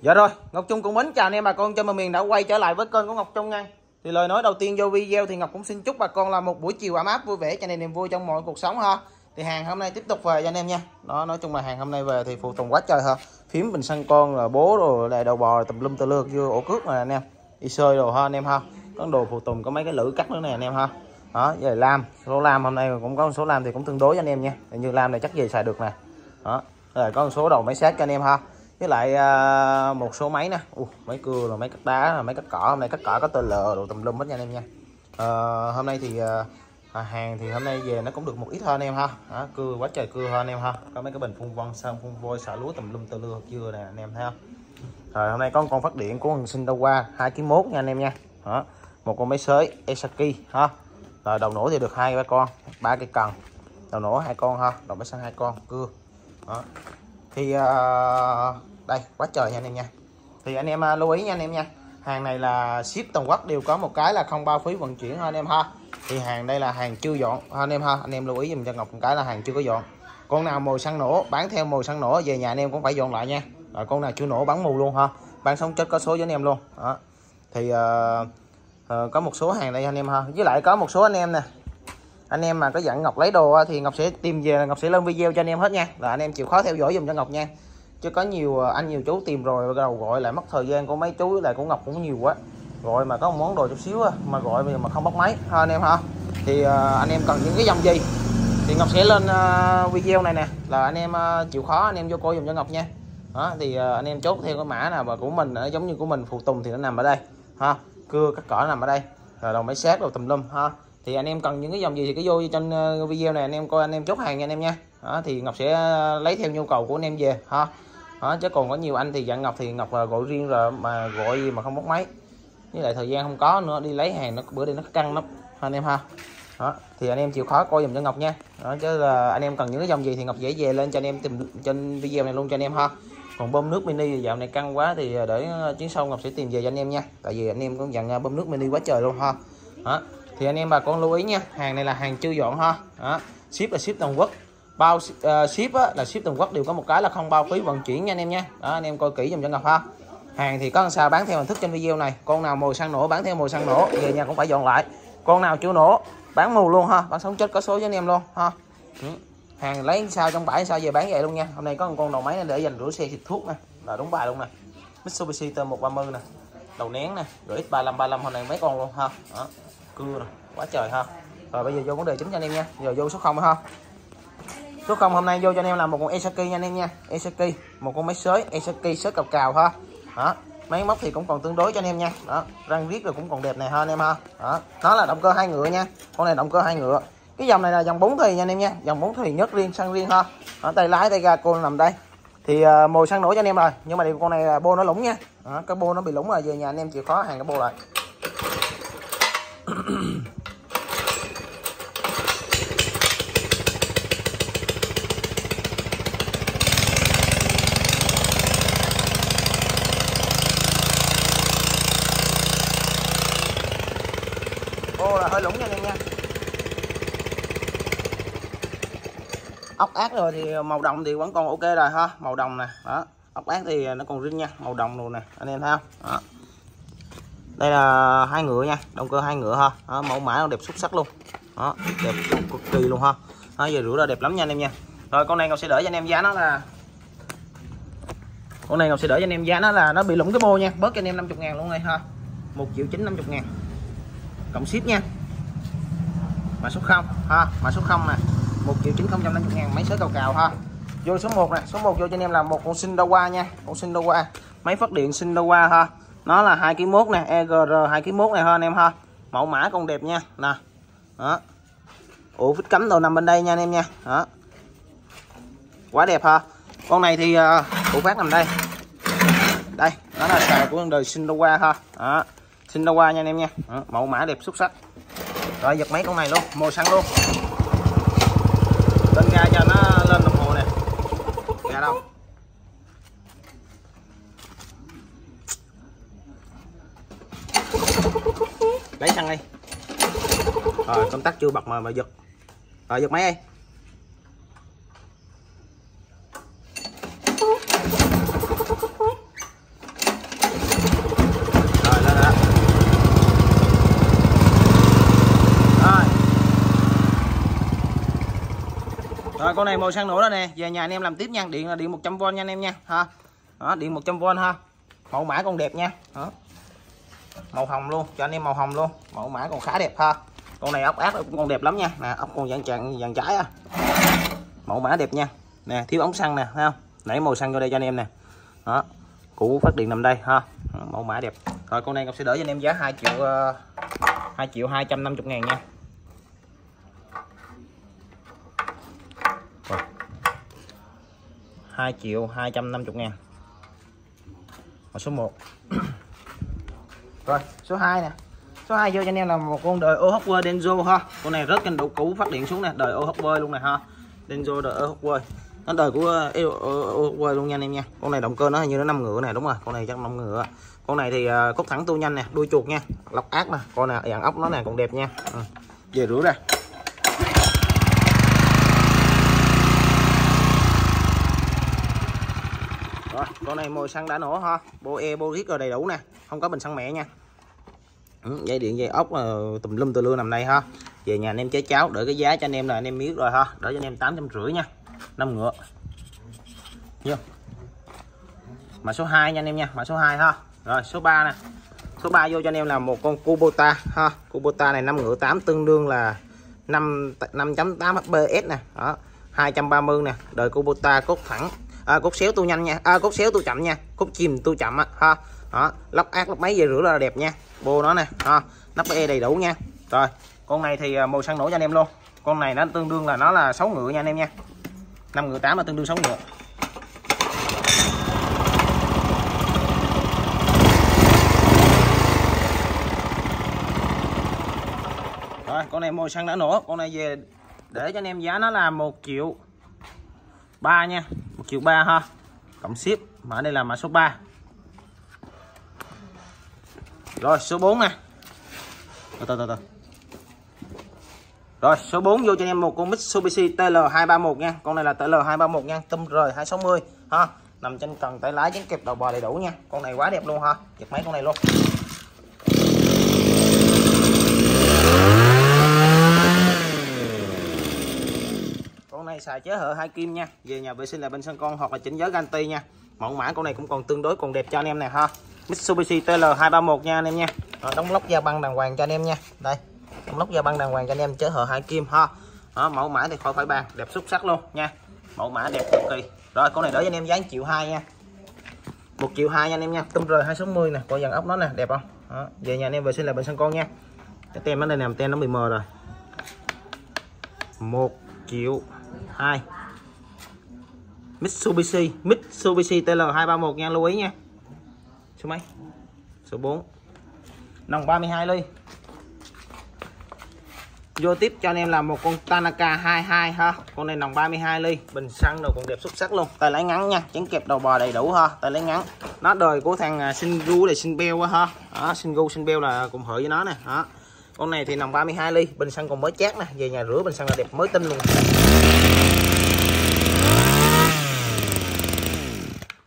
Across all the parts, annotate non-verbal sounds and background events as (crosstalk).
Dạ rồi, Ngọc Trung cũng mến chào anh em bà con trên miền đã quay trở lại với kênh của Ngọc Trung nha. Thì lời nói đầu tiên vô video thì Ngọc cũng xin chúc bà con là một buổi chiều ấm áp vui vẻ cho nên niềm vui trong mọi cuộc sống ha. Thì hàng hôm nay tiếp tục về cho anh em nha. Đó nói chung là hàng hôm nay về thì phụ tùng quá trời ha. Phím bình xăng con là bố rồi lại đầu bò tùm lum tơ lưa vô ổ cước rồi anh em. Đi sơi đồ ha anh em ha. Có đồ phụ tùng có mấy cái lưỡi cắt nữa nè anh em ha. Đó, về lam, số lam hôm nay cũng có một số lam thì cũng tương đối cho anh em nha. Như lam này chắc gì xài được nè. Đó. Rồi có một số đầu máy sát cho anh em ha với lại uh, một số máy nè. Uh, máy cưa rồi máy cắt đá rồi máy cắt cỏ hôm nay cắt cỏ có tên lờ đồ tùm lum hết nha anh em nha. Uh, hôm nay thì uh, hàng thì hôm nay về nó cũng được một ít hơn anh em ha. Đó, cưa quá trời cưa hơn anh em ha. Có mấy cái bình phun vân sơn phun vôi xả lúa tùm lum tơ lưa chưa nè anh em thấy không? Rồi hôm nay có con phát điện của thằng sinh đâu qua hai kg mốt nha anh em nha. Đó một con máy sới Esaki ha. Rồi đầu nổ thì được hai ba con ba cây cần. Đầu nổ hai con ha đầu máy xăng hai con cưa. Đó thì uh, đây quá trời nha anh em nha. Thì anh em uh, lưu ý nha anh em nha. Hàng này là ship toàn quốc đều có một cái là không bao phí vận chuyển ha anh em ha. Thì hàng đây là hàng chưa dọn ha anh em ha. Anh em lưu ý dùm cho ngọc một cái là hàng chưa có dọn. Con nào mồi xăng nổ bán theo mồi xăng nổ về nhà anh em cũng phải dọn lại nha. Rồi con nào chưa nổ bắn mù luôn ha. Bán sống chết có số với anh em luôn. Đó. Thì uh, uh, có một số hàng đây anh em ha. Với lại có một số anh em nè anh em mà có dặn ngọc lấy đồ thì ngọc sẽ tìm về, ngọc sẽ lên video cho anh em hết nha. Là anh em chịu khó theo dõi dùm cho ngọc nha. Chứ có nhiều à, anh nhiều chú tìm rồi đầu gọi lại mất thời gian của mấy chú lại của ngọc cũng nhiều quá. Gọi mà có một món đồ chút xíu mà gọi bây giờ mà không bắt máy. Ha anh em ha. Thì à, anh em cần những cái dòng gì? Thì ngọc sẽ lên à, video này nè. Là anh em chịu khó, anh em vô coi dùm cho ngọc nha. Đó, thì anh em chốt theo cái mã nào mà của mình, nó giống như của mình, phụ tùng thì nó nằm ở đây. Ha, cưa cắt cỏ nằm ở đây. Rồi đầu máy sát đồ tùm lum, ha thì anh em cần những cái dòng gì thì cứ vô trên video này anh em coi anh em chốt hàng nha anh em nha đó, thì Ngọc sẽ lấy theo nhu cầu của anh em về ha đó, chứ còn có nhiều anh thì dặn Ngọc thì Ngọc gọi riêng rồi mà gọi gì mà không bắt máy với lại thời gian không có nữa đi lấy hàng nó bữa đi nó căng lắm anh em ha đó thì anh em chịu khó coi dùm cho Ngọc nha đó, chứ là anh em cần những cái dòng gì thì Ngọc dễ về lên cho anh em tìm trên video này luôn cho anh em ha còn bơm nước mini thì dạo này căng quá thì để chuyến sau Ngọc sẽ tìm về cho anh em nha tại vì anh em cũng dặn bơm nước mini quá trời luôn ha đó thì anh em bà con lưu ý nha hàng này là hàng chưa dọn ha. Đó. ship là ship toàn quốc. Bao uh, ship á, là ship toàn quốc đều có một cái là không bao phí vận chuyển nha anh em nha. Đó anh em coi kỹ dùm cho ngọc ha. Hàng thì có làm sao bán theo hình thức trên video này. Con nào mồi săn nổ bán theo mồi săn nổ. Về nhà cũng phải dọn lại. Con nào chưa nổ bán mù luôn ha. Bán sống chết có số với anh em luôn ha. Ừ. hàng lấy sao trong bãi sao về bán vậy luôn nha. Hôm nay có một con đầu máy để dành rửa xe xịt thuốc nè. Là đúng bài luôn nè. Mitsubishi T130 nè. Đầu nén nè. Rồi X3535 hôm nay mấy con luôn ha. Đó cưa rồi. Quá trời ha. Rồi bây giờ vô vấn đề chính cho anh em nha. Giờ vô số 0 ha. Số 0 hôm nay vô cho anh em là một con Esaki nha anh em nha. Esaki một con máy sới Esaki sới cọc cào ha. Đó. Máy móc thì cũng còn tương đối cho anh em nha. Đó. Răng riết rồi cũng còn đẹp này ha anh em ha. Đó. Nó là động cơ hai ngựa nha. Con này động cơ hai ngựa. Cái dòng này là dòng bốn thì nha anh em nha. Dòng bốn thì nhất riêng xăng riêng ha. Đó, tay lái tay ga cô nằm đây. Thì uh, mồi xăng nổi cho anh em rồi. Nhưng mà điều con này là bô nó lủng nha. Đó, cái bô nó bị lủng rồi về nhà anh em chịu khó hàng cái bô lại ô, là hơi lủng nha anh em nha. Ốc ác rồi thì màu đồng thì vẫn còn ok rồi ha. Màu đồng nè, đó. Ốc ác thì nó còn riêng nha, màu đồng luôn nè, anh em thấy không? Đó đây là hai ngựa nha động cơ hai ngựa ha. Đó, mẫu mã nó đẹp xuất sắc luôn. Đó đẹp cực kỳ luôn ha. Đó, giờ rửa ra đẹp lắm nha anh em nha. Rồi con này ngọc sẽ đỡ cho anh em giá nó là con này ngọc sẽ đỡ cho anh em giá nó là nó bị lủng cái bô nha. Bớt cho anh em 50 ngàn luôn này ha. Một triệu 9 50 ngàn. Cộng ship nha. Mã số 0 ha mã số 0 nè. 1 triệu 950 ngàn máy sới cầu cào ha. Vô số 1 nè số 1 vô cho anh em là một con sinh đô qua nha con sinh đô qua máy phát điện sinh đô qua ha nó là hai kg mốt nè EGR hai kg mốt này ha anh em ha. Mẫu mã con đẹp nha. Nè. Đó. Ổ vít cắm đầu nằm bên đây nha anh em nha. Đó. Quá đẹp ha. Con này thì à, uh, ổ phát nằm đây. Đây nó là xài của đời Sindawa ha. Đó. Qua nha anh em nha. Đó. mẫu mã đẹp xuất sắc. Rồi giật mấy con này luôn màu xanh luôn. lấy xăng đi rồi công tắc chưa bật mà mà giật rồi giật máy đi Rồi con này màu xăng nổi rồi nè, về nhà anh em làm tiếp nha, điện là điện 100V nha anh em nha, ha. Đó, điện 100V ha. Mẫu mã còn đẹp nha. Đó màu hồng luôn, cho anh em màu hồng luôn. Mẫu mã còn khá đẹp ha. Con này ốc ác cũng còn đẹp lắm nha. Nè, ốc còn dạng trạng, dạng trái á à. mẫu mã đẹp nha. Nè, thiếu ống xăng nè, thấy không? Nãy màu xăng vô đây cho anh em nè. Đó củ phát điện nằm đây ha. Mẫu mã đẹp. Rồi, con này ngọc sẽ đỡ cho anh em giá 2 triệu ờ, hai triệu hai trăm năm ngàn nha. Rồi. 2 triệu 250 ngàn. Và số 1 rồi số 2 nè. Số 2 vô cho anh em là một con đời Ohopper Denzo ha. Con này rất kênh đủ cũ phát điện xuống nè. Đời Ohopper luôn nè ha. Denzo đời Ohopper nó đời của ờ, Ohopper luôn nha anh em nha. Con này động cơ nó hình như nó năm ngựa này đúng rồi. Con này chắc năm ngựa. Con này thì uh, cốt thẳng tu nhanh nè đuôi chuột nha. Lọc ác nè. Con này dạng ốc nó nè còn đẹp nha. Ừ. về rửa ra. Rồi con này mồi xăng đã nổ ha. Bộ e bô rồi đầy đủ nè không có bình xăng mẹ nha. Ừ, dây điện dây ốc uh, tùm lum tùm lưa nằm đây ha. Về nhà anh em chế cháo đỡ cái giá cho anh em là anh em biết rồi ha. Đỡ cho anh em tám trăm rưỡi nha năm ngựa. Vô. Mã số 2 nha anh em nha mã số 2 ha. Rồi số 3 nè. Số 3 vô cho anh em là một con Kubota ha. Kubota này 5 ngựa 8 tương đương là 5 5.8 HPS nè. Đó 230 nè. Đời Kubota cốt thẳng à, cốt xéo tu nhanh nha. À, cốt xéo tu chậm nha. Cốt chìm tu chậm á ha đó, lắp ác lắp máy về rửa là đẹp nha. Bô nó nè đó. nắp e đầy đủ nha. Rồi, con này thì à, màu xăng nổ cho anh em luôn. Con này nó tương đương là, nó là 6 ngựa nha anh em nha. 5 ngựa 8 là tương đương 6 ngựa. Rồi, con này màu xăng đã nổ. Con này về để cho anh em giá nó là 1 triệu 3 nha. 1 triệu 3 ha. Cộng ship mã đây là mã số 3 rồi, số 4 nè. Từ từ từ từ. Rồi, số 4 vô cho anh em một con Mitsubishi TL231 nha. Con này là TL231 nha. Tâm R260 ha. Nằm trên cần tay lái chén kẹp đầu bò đầy đủ nha. Con này quá đẹp luôn ha. Giật máy con này luôn. Con này xài chế hở hai kim nha. Về nhà vệ sinh là bên sân con hoặc là chỉnh giới ganti nha. Mẫu mã con này cũng còn tương đối còn đẹp cho anh em này ha. Mitsubishi TL231 nha anh em nha. Rồi, đóng lốc da băng đàng hoàng cho anh em nha. Đây đóng lốc da băng đàng hoàng cho anh em chế hở hai kim ha. Đó, mẫu mã thì khỏi phải bàn đẹp xuất sắc luôn nha. Mẫu mã đẹp cực kỳ. Rồi con này đỡ cho anh em giá 1 triệu hai nha. Một triệu hai nha anh em nha. Tum r 260 nè coi dàn ốc nó nè đẹp không? Đó. về nhà anh em vệ sinh lại bên sân con nha. Cái tem nó đây nè tem nó bị mờ rồi. Một triệu hai. Mitsubishi Mitsubishi TL231 nha lưu ý nha số mấy? Số 4 nòng 32 ly. Vô tiếp cho anh em là một con Tanaka 22 ha. Con này nòng 32 ly. Bình xăng rồi còn đẹp xuất sắc luôn. Tay lái ngắn nha. Chén kẹp đầu bò đầy đủ ha. Tay lái ngắn. Nó đời của thằng à, Shingu này Shinbel ha. Đó, Shingu Shinbel là cùng hội với nó nè. Đó. Con này thì nòng 32 ly. Bình xăng còn mới chát nè. Về nhà rửa bình xăng là đẹp mới tinh luôn.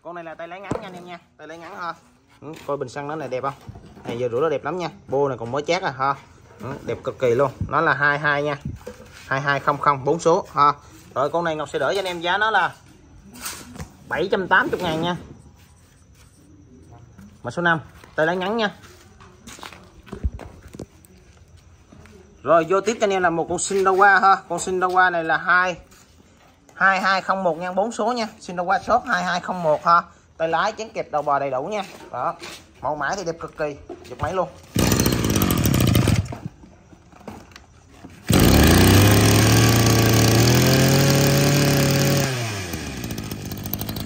Con này là tay lái ngắn nha anh em nha. Tay lái ngắn ha ừ, coi bình xăng nó này đẹp không? Này giờ rửa nó đẹp lắm nha. Bô này còn mới chát à ha. Ừ, đẹp cực kỳ luôn. Nó là 22 nha. 2200 bốn số ha. Rồi con này Ngọc sẽ đỡ cho anh em giá nó là 780 ngàn nha. Mà số 5 tay lá ngắn nha. Rồi vô tiếp cho anh em là một con Sindawa ha. Con Sindawa này là 2 2201 nha bốn số nha. Sindawa shop 2201 ha tay lái chén kẹp đầu bò đầy đủ nha. Đó. Mẫu mã thì đẹp cực kỳ. Giật máy luôn.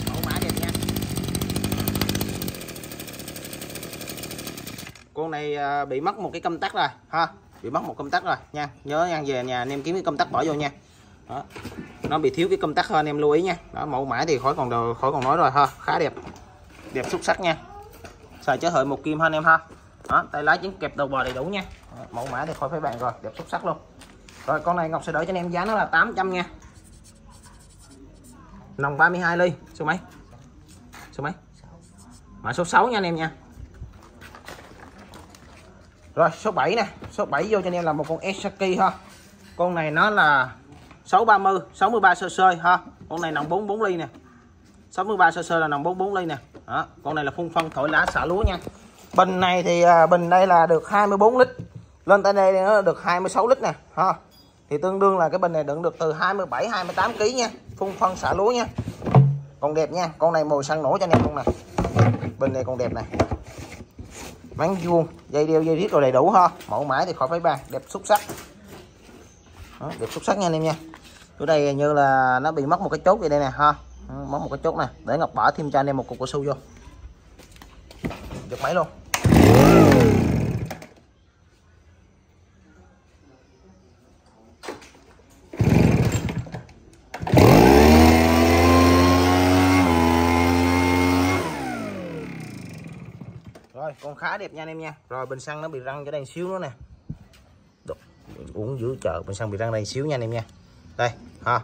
Mẫu mã đẹp nha. Con này à, bị mất một cái công tắc rồi, ha? Bị mất một công tắc rồi, nha. Nhớ ăn về nhà anh em kiếm cái công tắc bỏ vô nha đó. nó bị thiếu cái công tắc hơn anh em lưu ý nha. Đó mẫu mã thì khỏi còn đồ khỏi còn nói rồi ha. Khá đẹp. Đẹp xuất sắc nha. Xài chế hợi một kim ha anh em ha. Đó, tay lái chính kẹp đầu bò đầy đủ nha. Đó, mẫu mã thì khỏi phải bàn rồi. Đẹp xuất sắc luôn. Rồi con này Ngọc sẽ đỡ cho anh em. Giá nó là 800 nha. Nòng 32 ly. Số mấy? Số mấy? Mã số 6 nha anh em nha. Rồi số 7 nè. Số 7 vô cho anh em là một con Esaki ha. Con này nó là 630 63 sơ sơ ha. Con này nòng 44 ly nè. 63 sơ sơ là nòng 44 ly nè. Đó con này là phun phân thổi lá xả lúa nha. Bình này thì à, bình đây là được 24 lít. Lên tới đây nó được 26 lít nè ha. Thì tương đương là cái bình này đựng được từ 27 28 kg nha. Phun phân xả lúa nha. Còn đẹp nha con này màu săn nổ cho anh em luôn nè. Bình này còn đẹp nè. Máng vuông dây đeo dây riết rồi đầy đủ ha. Mẫu mã thì khỏi phải bàn đẹp xuất sắc. Đó, đẹp xuất sắc nha anh em nha chỗ đây như là nó bị mất một cái chốt vậy đây nè, ha. Ừ, mất một cái chốt nè. Để ngọc bỏ thêm cho anh em một cục cao su vô. Giật máy luôn. Rồi, con khá đẹp nha anh em nha. Rồi, bình xăng nó bị răng cho đây xíu nữa nè. Uống giữ chờ bình xăng bị răng đây xíu nha anh em nha đây ha.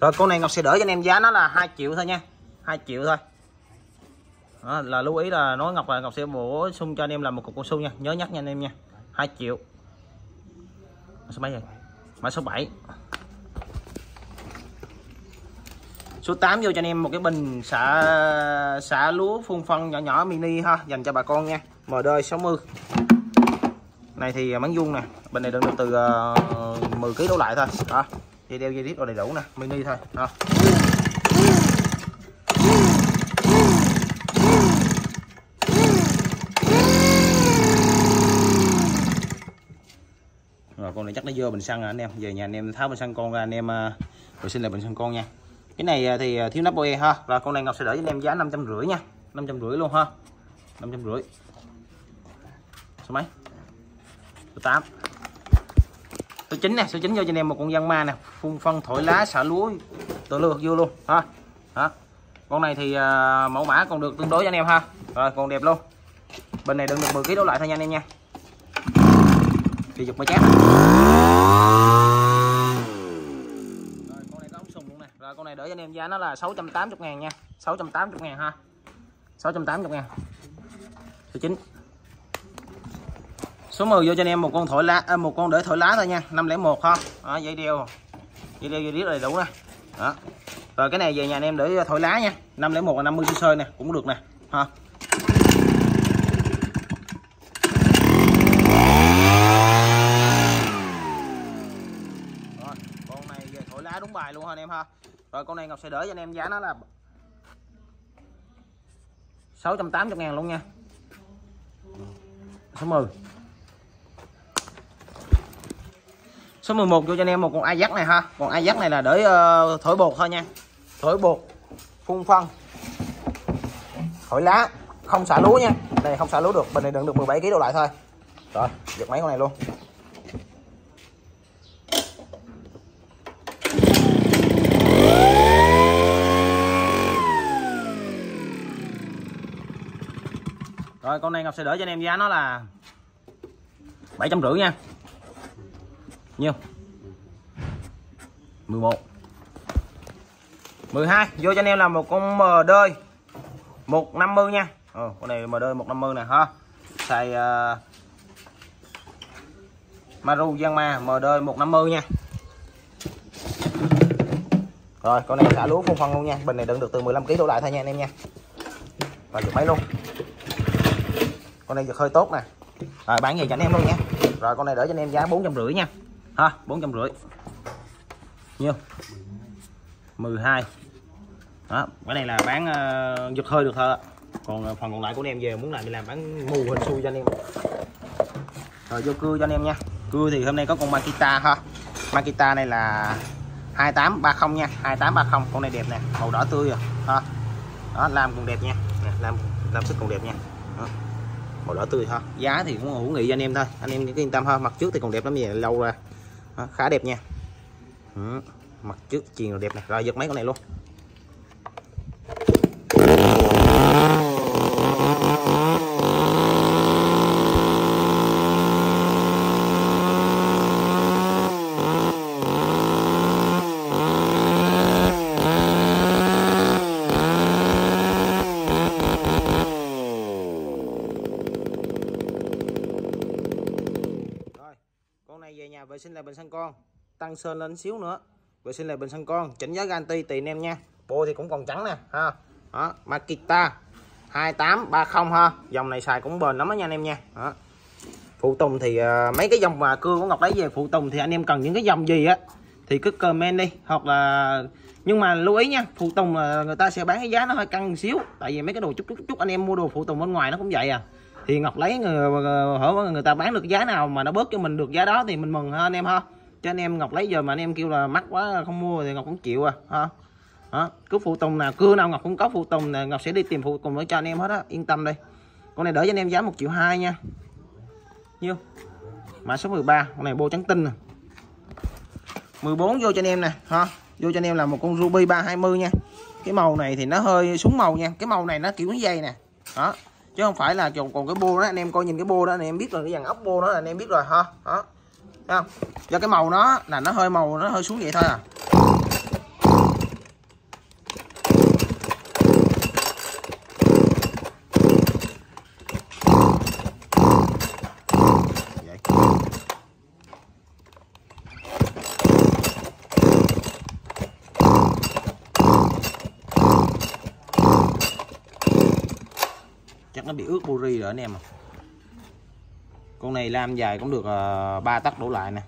Rồi con này ngọc sẽ đỡ cho anh em giá nó là 2 triệu thôi nha. 2 triệu thôi. Đó, là lưu ý là nói ngọc là ngọc sẽ bổ sung cho anh em là một cục cao su nha. Nhớ nhắc nha anh em nha. 2 triệu. Số mấy rồi mã số 7 số 8 vô cho anh em một cái bình xả xả lúa phun phân nhỏ nhỏ mini ha dành cho bà con nha. MD 60 này thì mắng vuông nè. Bình này đựng được từ uh, 10 kg đổ lại thôi. Đó thì đeo dây tiếp rồi đầy đủ nè, mini thôi đó. rồi, con này chắc nó vô bình xăng à anh em. Về nhà anh em tháo bình xăng con ra, anh em à, vệ sinh lại bình xăng con nha. Cái này à, thì à, thiếu nắp boe ha. Và con này ngọc sẽ đỡ cho anh em giá năm trăm rưỡi nha. năm trăm rưỡi luôn ha. năm trăm rưỡi. Số mấy? Số tám số 9 nè số 9 cho anh em một con dân ma nè. Phun phân thổi lá xả lúa. Tự lược vô luôn ha đó con này thì uh, mẫu mã còn được tương đối cho anh em ha. Rồi còn đẹp luôn. Bên này đừng được 10 kg đổ lại thôi nha anh em nha. Thì dục mới chép. Rồi con này có ống sùng luôn nè. Rồi con này đỡ cho anh em giá nó là 680 ngàn nha. 680 ngàn ha. 680 ngàn. Số 9 số 10 vô cho anh em một con thổi lá à, một con để thổi lá thôi nha 501 ha. Đó, dây đeo. Dây đeo dây điếc đầy đủ nè đó. Rồi cái này về nhà anh em để à, thổi lá nha. 501 là 50 cc nè cũng được nè ha. Rồi, con này về thổi lá đúng bài luôn ha anh em ha. Rồi con này Ngọc sẽ đỡ cho anh em giá nó là 680 ngàn luôn nha. Số 10 số 11 vô cho anh em một con ai dắt này ha. Còn ai dắt này là để uh, thổi bột thôi nha. Thổi bột phun phân. Thổi lá không xả lúa nha. Đây không xả lúa được. Bên này đựng được 17 kg đồ lại thôi. Rồi giật máy con này luôn. Rồi con này ngọc sẽ đỡ cho anh em giá nó là bảy trăm rưỡi nha nhiêu 11 12 vô cho anh em là một con mờ đơi. 150 nha. Ờ, con này mờ đơi 150 nè ha. Xài uh, Maru Giang Ma mờ đơi 150 nha. Rồi con này xả lúa phun phân luôn nha. Bình này đựng được từ 15 kg đổ lại thôi nha anh em nha. Và được mấy luôn. Con này giật hơi tốt nè. Rồi bán về cho anh em luôn nha. Rồi con này đỡ cho anh em giá bốn trăm rưỡi nha ha bốn trăm rưỡi. Nhiêu? 12 đó cái này là bán uh, giật hơi được thôi còn ờ, phần còn lại của anh em về muốn làm thì làm bán mù hình xui cho anh em. Rồi vô cưa cho anh em nha. Cưa thì hôm nay có con Makita ha. Makita này là 2830 nha 2830 con này đẹp nè màu đỏ tươi rồi ha. Đó làm cũng đẹp nha. Nè, làm làm sức còn đẹp nha. Đó. màu đỏ tươi ha. Giá thì cũng hữu nghị cho anh em thôi. Anh em cứ yên tâm ha mặt trước thì còn đẹp lắm vậy lâu rồi đó, khá đẹp nha ừ. mặt trước chiền đẹp này rồi giật mấy con này luôn về nhà vệ sinh lại bình xăng con. Tăng sơn lên xíu nữa. Vệ sinh lại bình xăng con. Chỉnh giá garanti tùy anh em nha. Bô thì cũng còn trắng nè ha. Đó Makita 2830 ha. Dòng này xài cũng bền lắm đó nha anh em nha. Đó. phụ tùng thì uh, mấy cái dòng mà cưa của Ngọc lấy về phụ tùng thì anh em cần những cái dòng gì á thì cứ comment đi. Hoặc là nhưng mà lưu ý nha phụ tùng là người ta sẽ bán cái giá nó hơi căng một xíu. Tại vì mấy cái đồ chút chút chút anh em mua đồ phụ tùng bên ngoài nó cũng vậy à thì ngọc lấy ờ, người hỏi ờ, người ta bán được giá nào mà nó bớt cho mình được giá đó thì mình mừng ha anh em ha. Cho anh em ngọc lấy giờ mà anh em kêu là mắc quá, không mua thì ngọc cũng chịu à ha. Đó, cứ phụ tùng nào, cưa nào ngọc cũng có phụ tùng này ngọc sẽ đi tìm phụ tùng để cho anh em hết á, yên tâm đây con này đỡ cho anh em giá một triệu hai nha. Nhiêu? Mã số 13 con này bô trắng tinh nè. 14 vô cho anh em nè, ha. Vô cho anh em là một con ruby 320 nha. Cái màu này thì nó hơi xuống màu nha, cái màu này nó kiểu dây nè. Đó chứ không phải là còn còn cái bô đó, anh em coi nhìn cái bô đó, anh em biết là cái dàn ốc bô đó anh em biết rồi, ha, đó. Thấy không? Do cái màu nó, là nó hơi màu, nó hơi xuống vậy thôi à. Nước buri rồi anh em à con này lam dài cũng được ờ, uh, 3 đổ lại nè.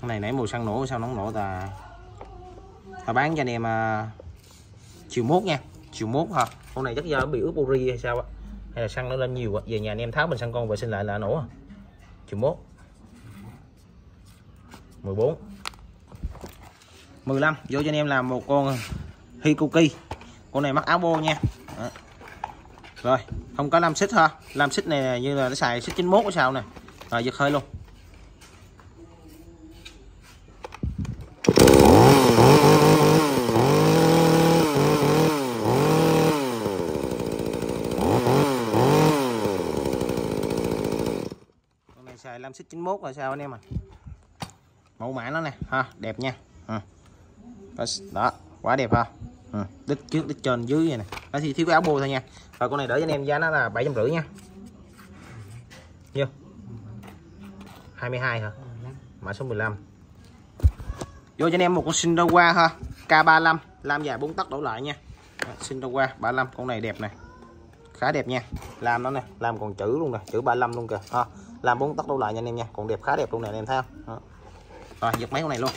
Con này nãy màu xăng nổ sao nóng nổ ta? Ta bán cho anh em uh, chiều mốt nha. Chiều mốt hả? Con này chắc do bị ướt buri hay sao á? Hay là xăng nó lên nhiều á? Về nhà anh em tháo bình xăng con vệ sinh lại là nổ à? Chiều mốt. 14 15 vô cho anh em làm một con Hikuki con này mắc áo bô nha rồi, không có làm xích ha làm xích này như là nó xài xích 91 hay sao nè? Rồi, giật hơi luôn. Con này xài làm xích 91 là sao anh em à mẫu mã nó nè. Ha, đẹp nha. Ừ. đó, quá đẹp ha. Ừ. đít trước đít trên, dưới vậy nè nó chỉ thiếu cái áo bô thôi nha. Và con này đỡ cho anh em giá nó là bảy trăm rưỡi nha. Nhiêu 22 hả? Mã số 15 vô cho anh em một con Sindawa ha. K35 làm dài 4 tấc đổ lại nha. Sindawa 35 con này đẹp này khá đẹp nha. Làm nó nè. Làm còn chữ luôn nè. Chữ 35 luôn kìa. Ha. Làm 4 tấc đổ lại nha anh em nha. Còn đẹp khá đẹp luôn nè, anh em thấy không? Đó. rồi, giật máy con này luôn.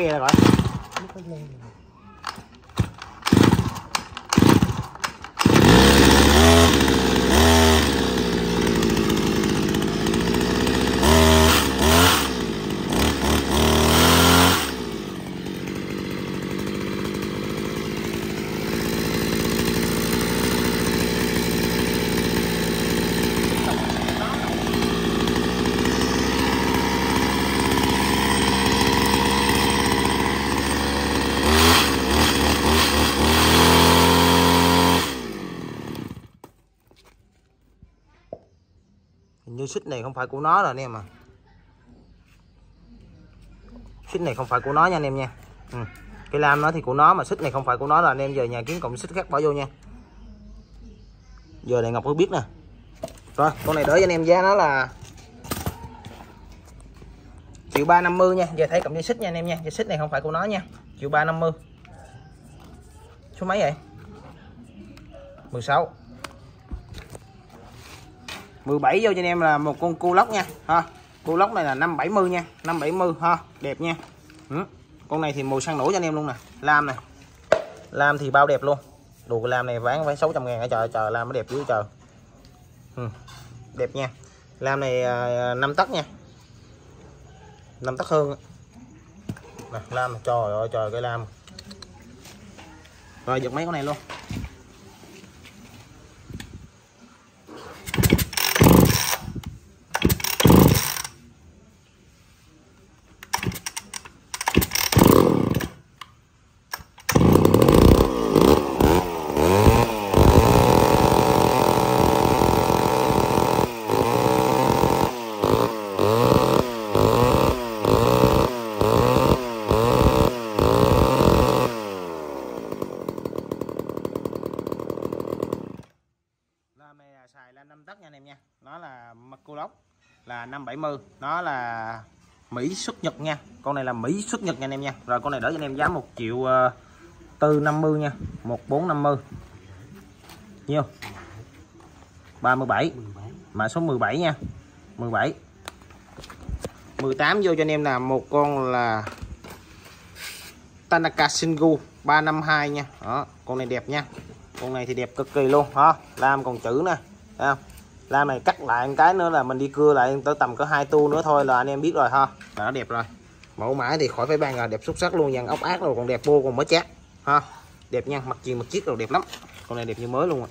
เวย์เลยเหรอ như xích này không phải của nó rồi anh em à xích này không phải của nó nha anh em nha. Ừ. cái lam nó thì của nó mà xích này không phải của nó là anh em về nhà kiếm cộng xích khác bỏ vô nha. Giờ này ngọc có biết nè. Rồi, con này đỡ cho anh em giá nó là triệu ba năm mươi nha. Giờ thấy cộng dây xích nha anh em nha. Dây xích này không phải của nó nha. Triệu ba năm mươi. Số mấy vậy? 16 17 vô cho anh em là một con cu lóc nha ha. Cu lóc này là 570 nha 570 ha đẹp nha. Ừ. con này thì màu xăng nổi cho anh em luôn nè lam này. Lam thì bao đẹp luôn. Đồ lam này bán phải 600 ngàn ở trời trời lam mới đẹp dưới trời. Ừ. đẹp nha. Lam này à, 5 tấc nha. 5 tấc hơn. Nè lam trời ơi trời cái lam. Rồi giật mấy con này luôn. Xuất Nhật nha. Con này là Mỹ xuất Nhật nha anh em nha. Rồi con này đỡ cho anh em giá một triệu ờ, tư năm mươi nha. Một bốn năm mươi. Nhiêu? 37 mã số 17 nha. 17 18 vô cho anh em là một con là Tanaka Shingu 352 nha. Đó, con này đẹp nha. Con này thì đẹp cực kỳ luôn ha lam còn chữ nè, thấy không? La này cắt lại một cái nữa là mình đi cưa lại tới tầm có hai tu nữa thôi là anh em biết rồi ha. Đó đẹp rồi. Mẫu mã thì khỏi phải bàn là đẹp xuất sắc luôn, dàn ốc ác rồi, còn đẹp vô còn mới chát. Ha, đẹp nha mặt chuyền mặt chiếc rồi, đẹp lắm. Con này đẹp như mới luôn rồi.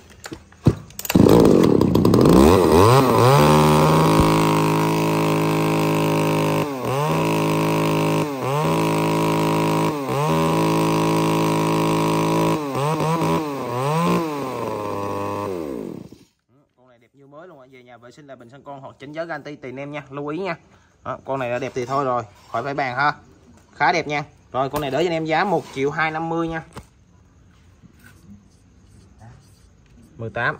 Về sinh là bình xăng con hoặc chỉnh giá garanti tiền em nha lưu ý nha. Đó, con này là đẹp thì thôi rồi khỏi phải bàn ha. Khá đẹp nha. Rồi con này đỡ cho em giá 1 triệu 250 nha. 18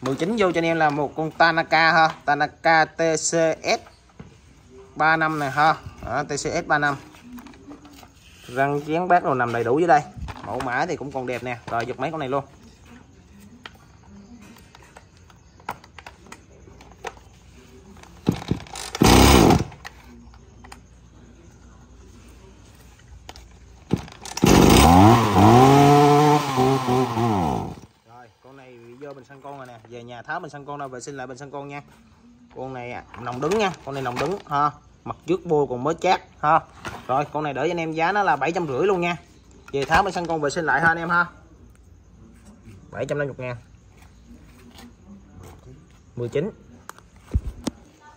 19 vô cho anh em là một con Tanaka ha. Tanaka TCS 35 này ha. Đó, TCS 35 răng chén bát đồ nằm đầy đủ dưới đây. Mẫu mã thì cũng còn đẹp nè. Rồi giật mấy con này luôn. Bình xăng con rồi nè. Về nhà tháo bình xăng con ra vệ sinh lại bình xăng con nha. Con này à, nòng đứng nha con này nòng đứng ha. Mặt trước bô còn mới chát ha. Rồi con này đỡ cho anh em giá nó là bảy trăm rưỡi luôn nha. Về tháo bình xăng con vệ sinh lại ha anh em ha. 750 ngàn. 19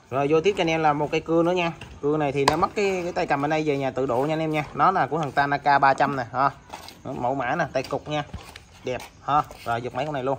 rồi vô tiếp cho anh em là một cây cưa nữa nha. Cưa này thì nó mất cái, cái tay cầm bên đây về nhà tự độ nha anh em nha. Nó là của thằng Tanaka 300 nè ha. Mẫu mã nè tay cục nha. Đẹp ha. Rồi giật mấy con này luôn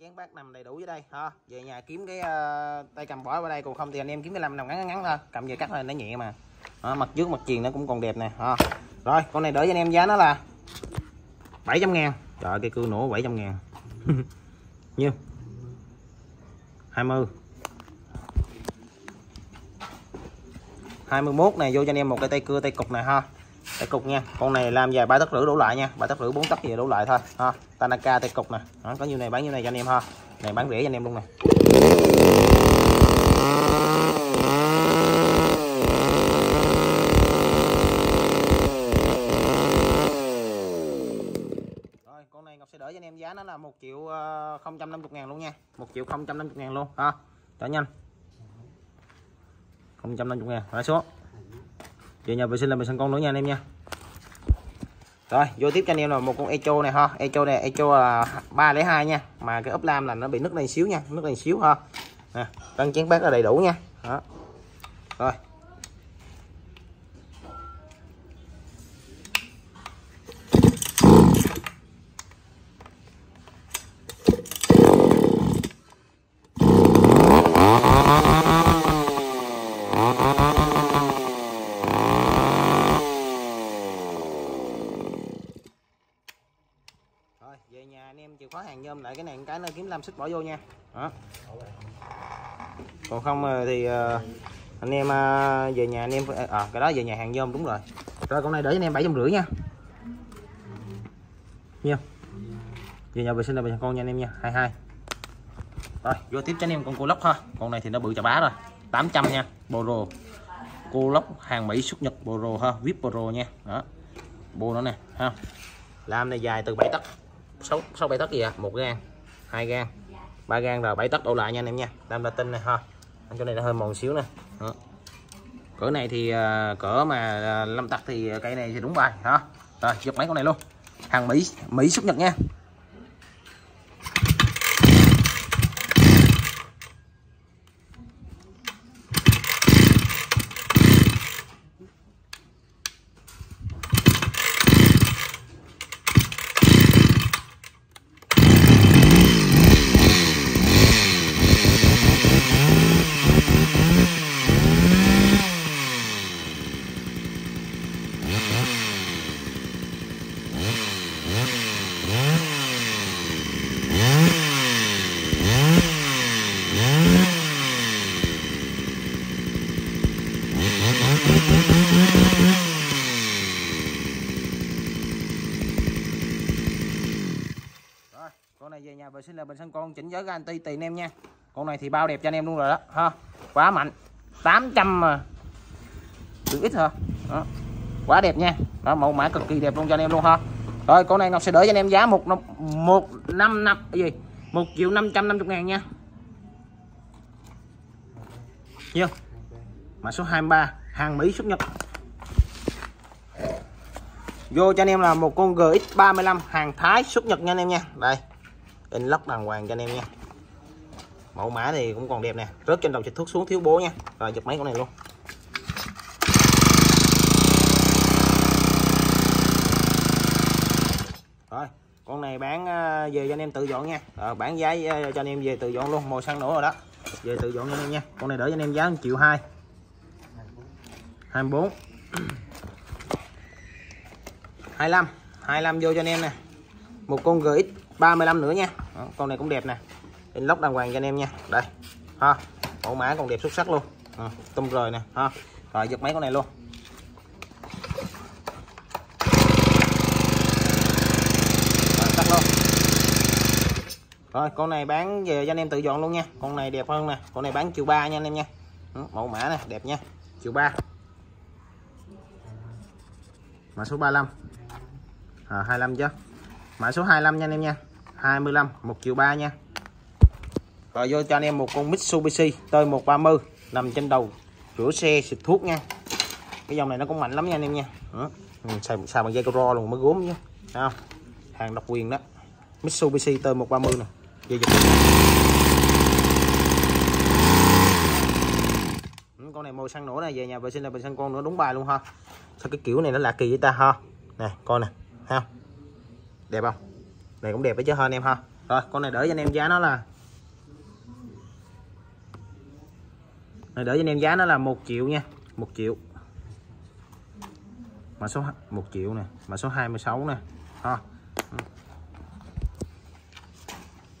chén bát nằm đầy đủ dưới đây ha. Về nhà kiếm cái uh, tay cầm bỏ vào đây còn không thì anh em kiếm cái làm nằm ngắn ngắn thôi. Cầm về cắt lên nó nhẹ mà. Đó, mặt trước mặt chiền nó cũng còn đẹp nè ha. Rồi con này đỡ cho anh em giá nó là 700 ngàn. Trời cái cưa nổ 700 ngàn. (laughs) nhiêu? 20 21 này, vô cho anh em một cái tay cưa, tay cục này ha. Tay cục nha. Con này làm dài ba tấc rưỡi đủ lại nha. Ba tấc rưỡi, bốn tấc gì đủ lại thôi. Ha, Tanaka tay cục nè. Có nhiêu này, bán nhiêu này cho anh em ha. Này, bán rẻ cho anh em luôn nè. Đỡ nó là 1 triệu ờ, 050 ngàn luôn nha. 1 triệu 050 ngàn luôn. Ha trả nhanh. 050 ngàn. Rồi xuống về nhà vệ sinh là mình sân con nữa nha anh em nha. Rồi, vô tiếp cho anh em là một con echo này ha. Echo này, echo ờ, là 302 nha. Mà cái ốp lam là nó bị nứt lên xíu nha. Nứt lên xíu ha. Nè, răng chén bát là đầy đủ nha. Đó. Rồi chịu khó hàng nhôm lại cái này cái nó kiếm làm sức bỏ vô nha. Đó. còn không ờ, thì ờ, anh em ờ, về nhà anh em à, cái đó về nhà hàng nhôm đúng rồi. Rồi con này để anh em bảy trăm rưỡi nha. Nhiêu về nhà vệ sinh là vệ con nha anh em nha. 22 rồi vô tiếp cho anh em con cô lóc ha. Con này thì nó bự chà bá rồi. 800 nha Boro cô lóc hàng Mỹ xuất Nhật Boro ha VIP Boro nha. Đó. Bô nó nè ha. Làm này dài từ 7 tấc sáu sáu bảy tấc gì ạ à? một gang, hai gang, ba gang rồi bảy tấc đổ lại nha anh em nha. Đam latin này ha chỗ này nó hơi mòn xíu nè. Đó. cỡ này thì à, cỡ mà à, uh, lâm thì cây này thì đúng bài ha. Rồi giật mấy con này luôn. Hàng mỹ mỹ xuất nhật nha. Mình vệ con chỉnh giới garanti tiền em nha. Con này thì bao đẹp cho anh em luôn rồi đó, ha. Quá mạnh. 800 mà. Được ít hả? Đó. quá đẹp nha. Đó, mẫu mã cực kỳ đẹp luôn cho anh em luôn, ha. Rồi, con này Ngọc sẽ đỡ cho anh em giá một một năm năm, cái gì? Một triệu năm trăm năm mươi ngàn nha. Nhiêu mã số 23 hàng Mỹ xuất Nhật. Vô cho anh em là một con GX35 hàng Thái xuất Nhật nha anh em nha. Đây in lóc đàng hoàng cho anh em nha. Mẫu mã thì cũng còn đẹp nè. Rớt trên đầu chịch thuốc xuống thiếu bố nha. Rồi giật mấy con này luôn. Rồi con này bán ờ, về cho anh em tự dọn nha. Rồi, bán giá ờ, cho anh em về tự dọn luôn. Màu xăng nữa rồi đó. Về tự dọn cho anh em nha. Con này đỡ cho anh em giá 1 triệu hai. 24 25 25 vô cho anh em nè. Một con GX 35 nữa nha. Đó, con này cũng đẹp nè. In đàng hoàng cho anh em nha. Đây ha mẫu mã còn đẹp xuất sắc luôn. À, tung rời nè ha. Rồi giật mấy con này luôn. Rồi, tắt luôn. Rồi con này bán về cho anh em tự dọn luôn nha. Con này đẹp hơn nè. Con này bán chiều ba nha anh em nha. Ừ, mẫu mã này đẹp nha. Chiều ba. Mã số 35 à, 25 chứ. Mã số 25 nha anh em nha. 25 1 triệu 3 nha. Rồi vô cho anh em một con Mitsubishi tơi 130 nằm trên đầu rửa xe xịt thuốc nha. Cái dòng này nó cũng mạnh lắm nha anh em nha. Ừ, xài, xài bằng dây ro luôn mới gốm chứ không? Hàng độc quyền đó. Mitsubishi tơi 130 nè. Dây dịch ừ, con này màu xăng nổ này về nhà vệ sinh là bình xăng con nữa đúng bài luôn ha. Sao cái kiểu này nó lạ kỳ với ta ha? Nè coi nè. Ha đẹp không? Này cũng đẹp đấy chứ hơn em ha. Rồi con này đỡ cho anh em giá nó là này đỡ cho anh em giá nó là một triệu nha một triệu. Mà số một triệu nè mà số 26 nè ha.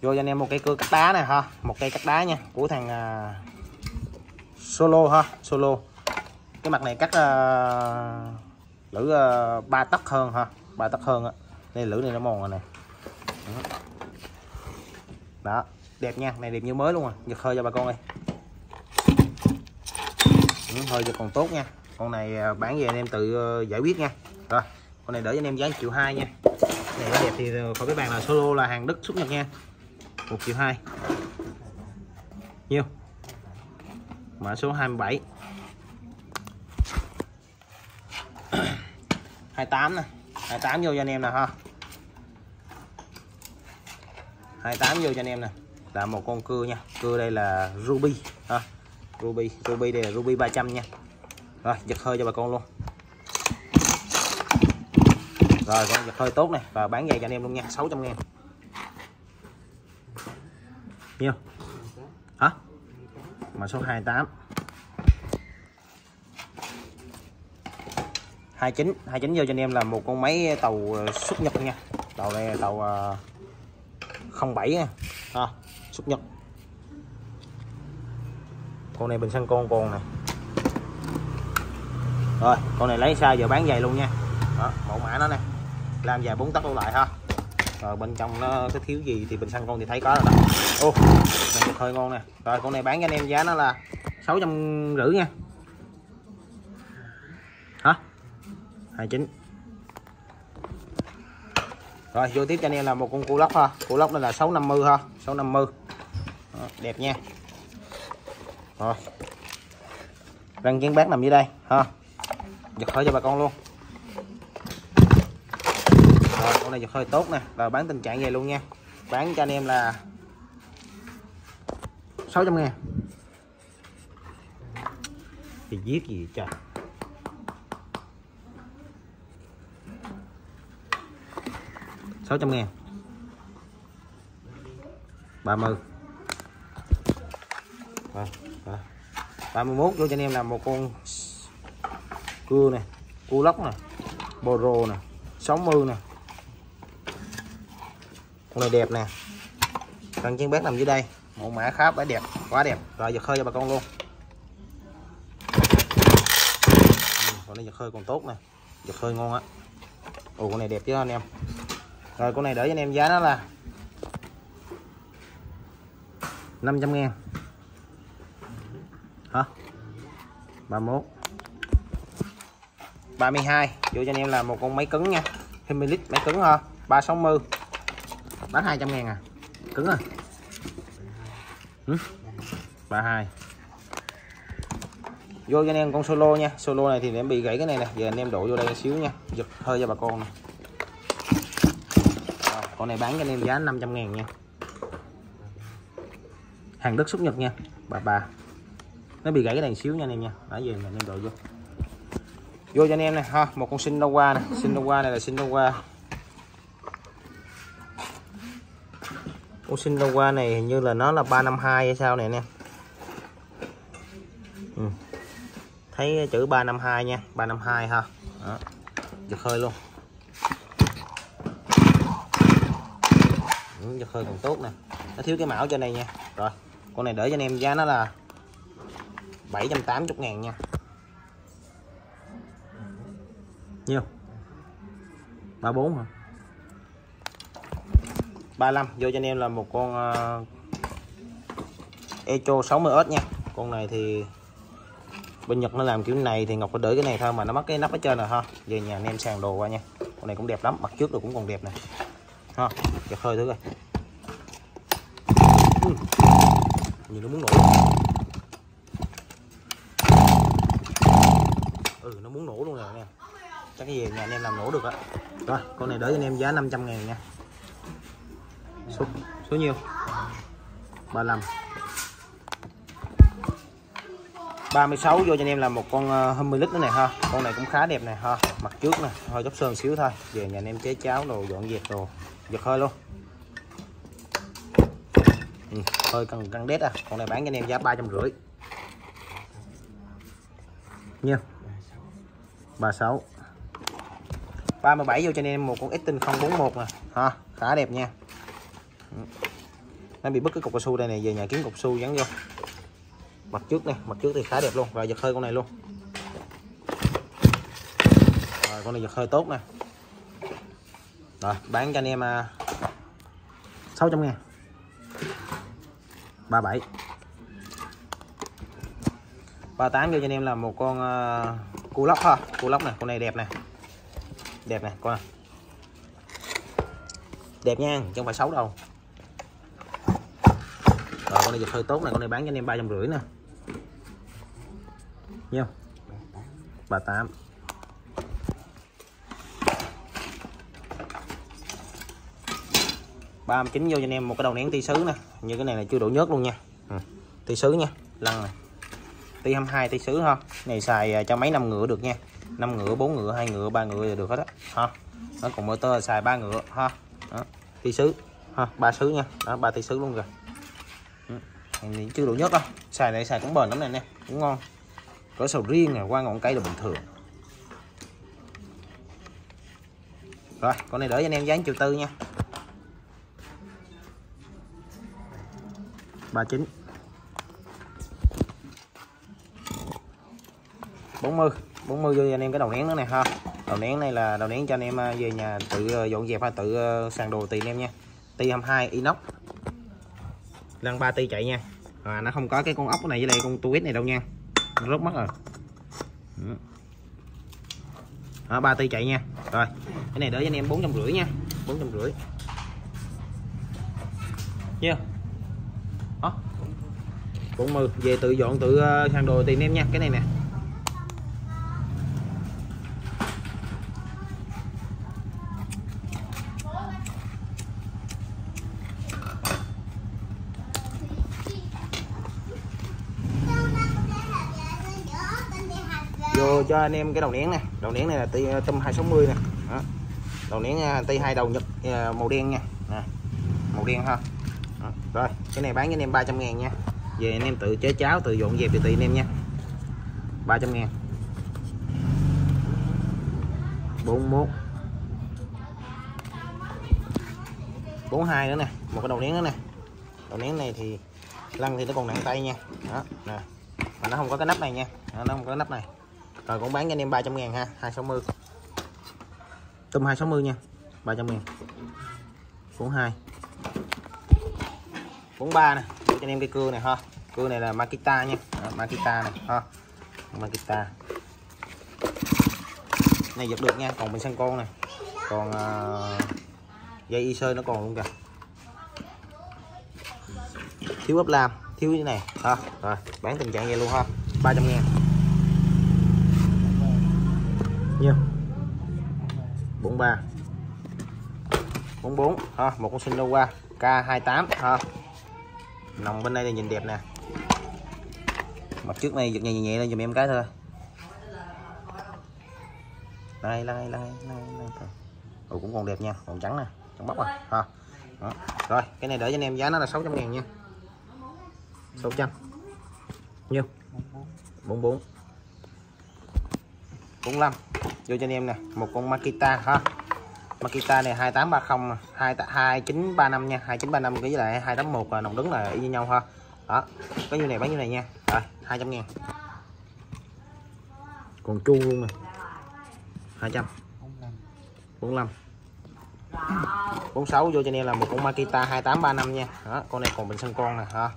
Vô cho anh em một cây cưa cắt đá này ha. Một cây cắt đá nha của thằng uh, solo ha solo. Cái mặt này cắt uh, lưỡi uh, ba tấc hơn ha ba tấc hơn á. Đây lưỡi này nó mòn rồi nè đó, đẹp nha, này đẹp như mới luôn à. Giật hơi cho bà con ơi ừ, hơi giờ còn tốt nha. Con này à, bán về anh em tự ờ, giải quyết nha. Rồi, con này đỡ cho anh em giá triệu hai nha. Này nó đẹp thì ờ, khỏi cái bàn là solo là hàng đức xuất nhật nha. Một triệu hai. Nhiêu? Mã số 27 28 (coughs) nè. 28 vô cho anh em nè, ha. 28 vô cho anh em nè. Là một con cưa nha. Cưa đây là ruby. Ha ruby ruby đây là ruby 300 nha. Rồi giật hơi cho bà con luôn. Rồi con giật hơi tốt này. Và bán giày cho anh em luôn nha. 600 ngàn. Nhiêu? Hả? Mà số 28 29 29 vô cho anh em là một con máy tàu xuất nhật nha. Tàu này tàu uh, 07 nha. À, xuất nhật con này bình xăng con còn này rồi con này lấy xa giờ bán giày luôn nha. Đó, mẫu mã nó nè. Làm dài bốn tấc luôn lại ha. Rồi bên trong nó có thiếu gì thì bình xăng con thì thấy có rồi đó. Ô này hơi ngon nè. Rồi con này bán cho anh em giá nó là sáu trăm rưỡi nha. Hả? 29 rồi vô tiếp cho anh em là một con cu lóc ha. Cu lóc đây là 650 ha. 650 đó, đẹp nha. Rồi. Răng kiến bác nằm dưới đây ha. Giật hơi cho bà con luôn. Rồi con này giật hơi tốt nè. Và bán tình trạng về luôn nha. Bán cho anh em là 600 ngàn. Thì giết gì trời. Sáu trăm ngàn. Ba mươi. Ba mươi mốt vô cho anh em là một con cưa này cua lóc này bồ rồ nè 60 nè. Con này đẹp nè. Cần chiên bác nằm dưới đây. Một mã khá bãi đẹp, quá đẹp. Rồi, giật khơi cho bà con luôn. Ừ, con này giật khơi còn tốt nè. Giật khơi ngon á. Ồ, con này đẹp chứ anh em rồi, con này để cho anh em giá nó là 500 ngàn. Hả? 31 32 vô cho anh em là một con máy cứng nha. 20 lít máy cứng ha 360 bán 200 ngàn à? Cứng à? Ừ? 32 vô cho anh em con solo nha. Solo này thì em bị gãy cái này nè. Giờ anh em đổ vô đây xíu nha. Giật, hơi cho bà con này con này bán cho anh em giá 500 ngàn nha. Hàng đất xuất nhật nha, bà bà. Nó bị gãy cái này xíu nha anh em nha. Nãy giờ mình em đội vô. Vô cho anh em này ha, một con sinh đâu qua nè. Sinh đâu qua này là sinh đâu qua con sinh đâu qua này hình như là nó là 352 hay sao này nè ừ. thấy chữ 352 nha 352 ha. Đó. giật hơi luôn. Ừ, giật hơi còn tốt nè. Nó thiếu cái mão trên đây nha. Rồi con này để cho anh em giá nó là 780 ngàn nha. Nhiêu? 34 hả? 35 vô cho anh em là một con uh, Echo 60S nha. Con này thì bên Nhật nó làm kiểu này thì Ngọc có đỡ cái này thôi mà nó mất cái nắp ở trên rồi ha. Về nhà anh em sàn đồ qua nha. Con này cũng đẹp lắm mặt trước rồi cũng còn đẹp này ha. Dạ, giật hơi thử coi. Ừ. nhìn nó muốn nổ. Ừ nó muốn nổ luôn rồi nha. Chắc cái gì nhà anh em làm nổ được á. Rồi con này đỡ cho anh em giá 500 ngàn nha. Số, số nhiêu? 35 36 vô cho anh em là một con ờ, 20 lít nữa này ha. Con này cũng khá đẹp này ha. Mặt trước nè hơi dốc sơn xíu thôi. Về nhà anh em chế cháo đồ dọn dẹp đồ giật hơi luôn. Ừ, hơi cần căng đét à. Con này bán cho anh em giá ba trăm rưỡi. Nhiêu 36 37 vô cho anh em một con Extin 041 nè. Ha khá đẹp nha. Ừ. Nó bị bứt cái cục cao su đây này về nhà kiếm cục su gắn vô. Mặt trước này mặt trước thì khá đẹp luôn. Rồi giật hơi con này luôn. Rồi con này giật hơi tốt nè rồi bán cho anh em à, 600 ngàn. 37 38 cho anh em là một con à, uh, cu lóc ha. Cu lóc này con này đẹp này đẹp này con này đẹp nha chứ không phải xấu đâu. Rồi con này dịch hơi tốt này con này bán cho anh em ba trăm rưỡi nè. Nhiêu 38 39 vô cho anh em một cái đầu nén ti sứ nè. Như cái này là chưa đủ nhớt luôn nha. Ừ. ti sứ nha lăn này. Ti 22 ti sứ ha. Này xài à, cho mấy năm ngựa được nha. Năm ngựa, bốn ngựa, hai ngựa, ba ngựa được hết á. Ha. Nó còn motor xài ba ngựa, ha. Đó. ti sứ. Ha, ba sứ nha. Đó, ba ti sứ luôn rồi ừ. này chưa đủ nhớt đâu. Xài này xài cũng bền lắm này nè cũng ngon. Có sầu riêng này qua ngọn cây là bình thường. Rồi, con này đỡ cho anh em giá chiều tư nha. 39 40 40 vô cho anh em cái đầu nén nữa này ha. Đầu nén này là đầu nén cho anh em à, về nhà tự à, dọn dẹp hay tự à, sàn đồ tiền em nha. Ti 22 inox. Lăn 3 ti chạy nha. À, nó không có cái con ốc này với lại con tuét này đâu nha. Nó rớt mất rồi. Đó, 3 ti chạy nha. Rồi cái này đỡ cho anh em bốn trăm rưỡi nha bốn trăm rưỡi. Nhiêu 40 về tự dọn, tự ờ, sang đồ tìm em nha. Cái này nè. Vô cho anh em cái đầu nén nè. Đầu nén này là ờ, tâm 260 nè. Đó. đầu nén ờ, tay hai đầu nhật màu đen nha. Nè. màu đen ha. Đó. rồi, cái này bán cho anh em 300 ngàn nha về anh em tự chế cháo tự dọn dẹp thì tùy anh em nha. 300 ngàn. 41 42 nữa nè một cái đầu nén nữa nè. Đầu nén này thì lăn thì nó còn nặng tay nha. Đó nè. Mà nó không có cái nắp này nha. Đó, nó không có cái nắp này. Rồi cũng bán cho anh em 300 ngàn ha 260 tôm 260 nha 300 ngàn. 42 43 nè cho anh em cái cưa này ha. Cưa này là Makita nha. Đó, Makita này ha. Makita. Này giật được nha còn mình sang con này. Còn uh, dây y sơ nó còn luôn kìa. Thiếu ốp lam thiếu như này ha. Rồi bán tình trạng vậy luôn ha 300 ngàn. Nhiêu? 43 44 ha một con sinh qua K28 ha nòng bên đây thì nhìn đẹp nè. Mặt trước này giật nhẹ nhẹ lên giùm em cái thôi. Đây đây đây đây đây Ồ, cũng còn đẹp nha còn trắng nè trắng bóc à. Ha. Đó. rồi cái này để cho anh em giá nó là 600 ngàn nha. 600 nhiêu? 44 45 vô cho anh em nè một con Makita ha. Makita này 2830 2935 nha. 2935 cái với lại 281 là đồng đứng là y như nhau ha đó cái như này bán như này nha. Rồi 200 ngàn. Còn chu luôn nè. 200 45 46 vô cho nên là một con Makita 2835 nha. Đó, con này còn bình sân con nè ha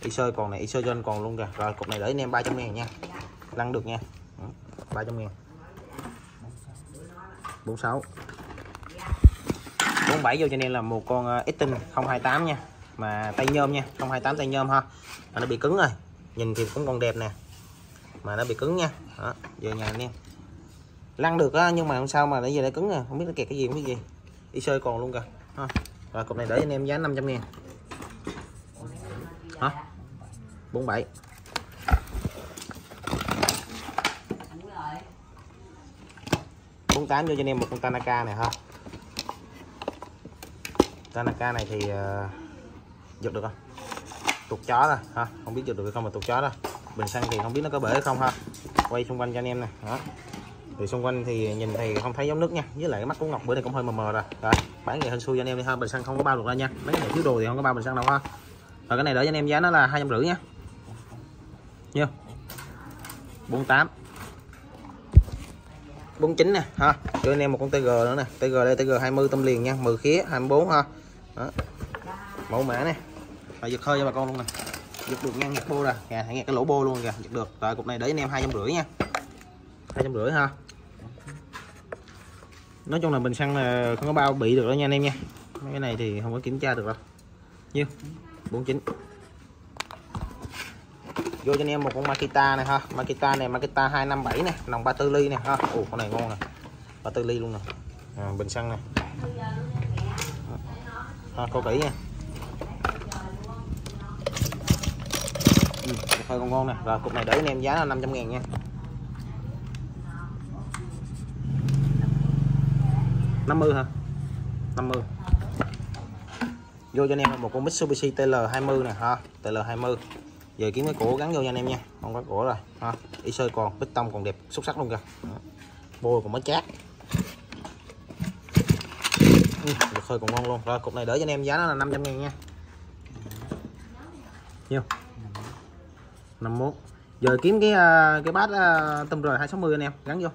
y sơ còn này y sơ trên còn luôn kìa. Rồi, cục này để anh em 300 ngàn nha. Lăn được nha. 300 ngàn. 46 47 vô cho nên là một con ờ, Eaton 028 nha. Mà tay nhôm nha 028 tay nhôm ha. Mà nó bị cứng rồi nhìn thì cũng còn đẹp nè. Mà nó bị cứng nha. Đó, giờ nhà anh em lăn được á nhưng mà không sao mà nãy giờ nó cứng nè không biết nó kẹt cái gì không biết gì. Đi sơi còn luôn kìa. Ha. rồi cục này để anh em giá 500 ngàn. Hả? 47 48 vô cho anh em một con Tanaka này ha. Tanaka này thì uh, giật được không? Tuột chó rồi ha không biết giật được không mà tuột chó rồi. bình xăng thì không biết nó có bể hay không ha. Quay xung quanh cho anh em nè đó. Thì xung quanh thì nhìn thì không thấy giống nước nha với lại cái mắt của ngọc bữa này cũng hơi mờ mờ rồi. Rồi bán ngày hơn xui cho anh em đi ha bình xăng không có bao được ra nha. Mấy cái này thiếu đồ thì không có bao bình xăng đâu ha. Rồi cái này đỡ cho anh em giá nó là hai trăm rưỡi nha. Nhiêu 48 49 nè ha. Cho anh em một con TG nữa nè TG đây TG 20 tâm liền nha 10 khía 24 ha đó. mẫu mã này. Và giật hơi cho bà con luôn nè. Giật được ngang giật bô ra kìa nghe cái lỗ bô luôn kìa. Giật được. Rồi cục này để anh em hai trăm rưỡi nha. Hai trăm rưỡi ha. Nói chung là bình xăng là không có bao bị được đó nha anh em nha. Mấy cái này thì không có kiểm tra được đâu. Nhiêu? 49 vô cho anh em một con Makita này ha. Makita này Makita 257 này. Nòng 34 ly này ha. Ồ con này ngon nè. 34 ly luôn nè. À, bình xăng này. À, ha, coi kỹ nha. Ừ, hơi con ngon nè. Rồi cục này để anh em giá là 500 ngàn nha. 50 hả? 50 vô cho anh em một con Mitsubishi TL20 nè ha TL20 giờ kiếm cái cổ gắn vô nha anh em nha. Không có cổ rồi ha. Y sơi còn bích tông còn đẹp xuất sắc luôn kìa. Bôi còn mới chát ừ, được hơi còn ngon luôn. Rồi cục này đỡ cho anh em giá nó là 500 ngàn nha. Nhiêu? 51 giờ kiếm cái à, cái bát uh, tôm rời 260 anh em. Gắn vô.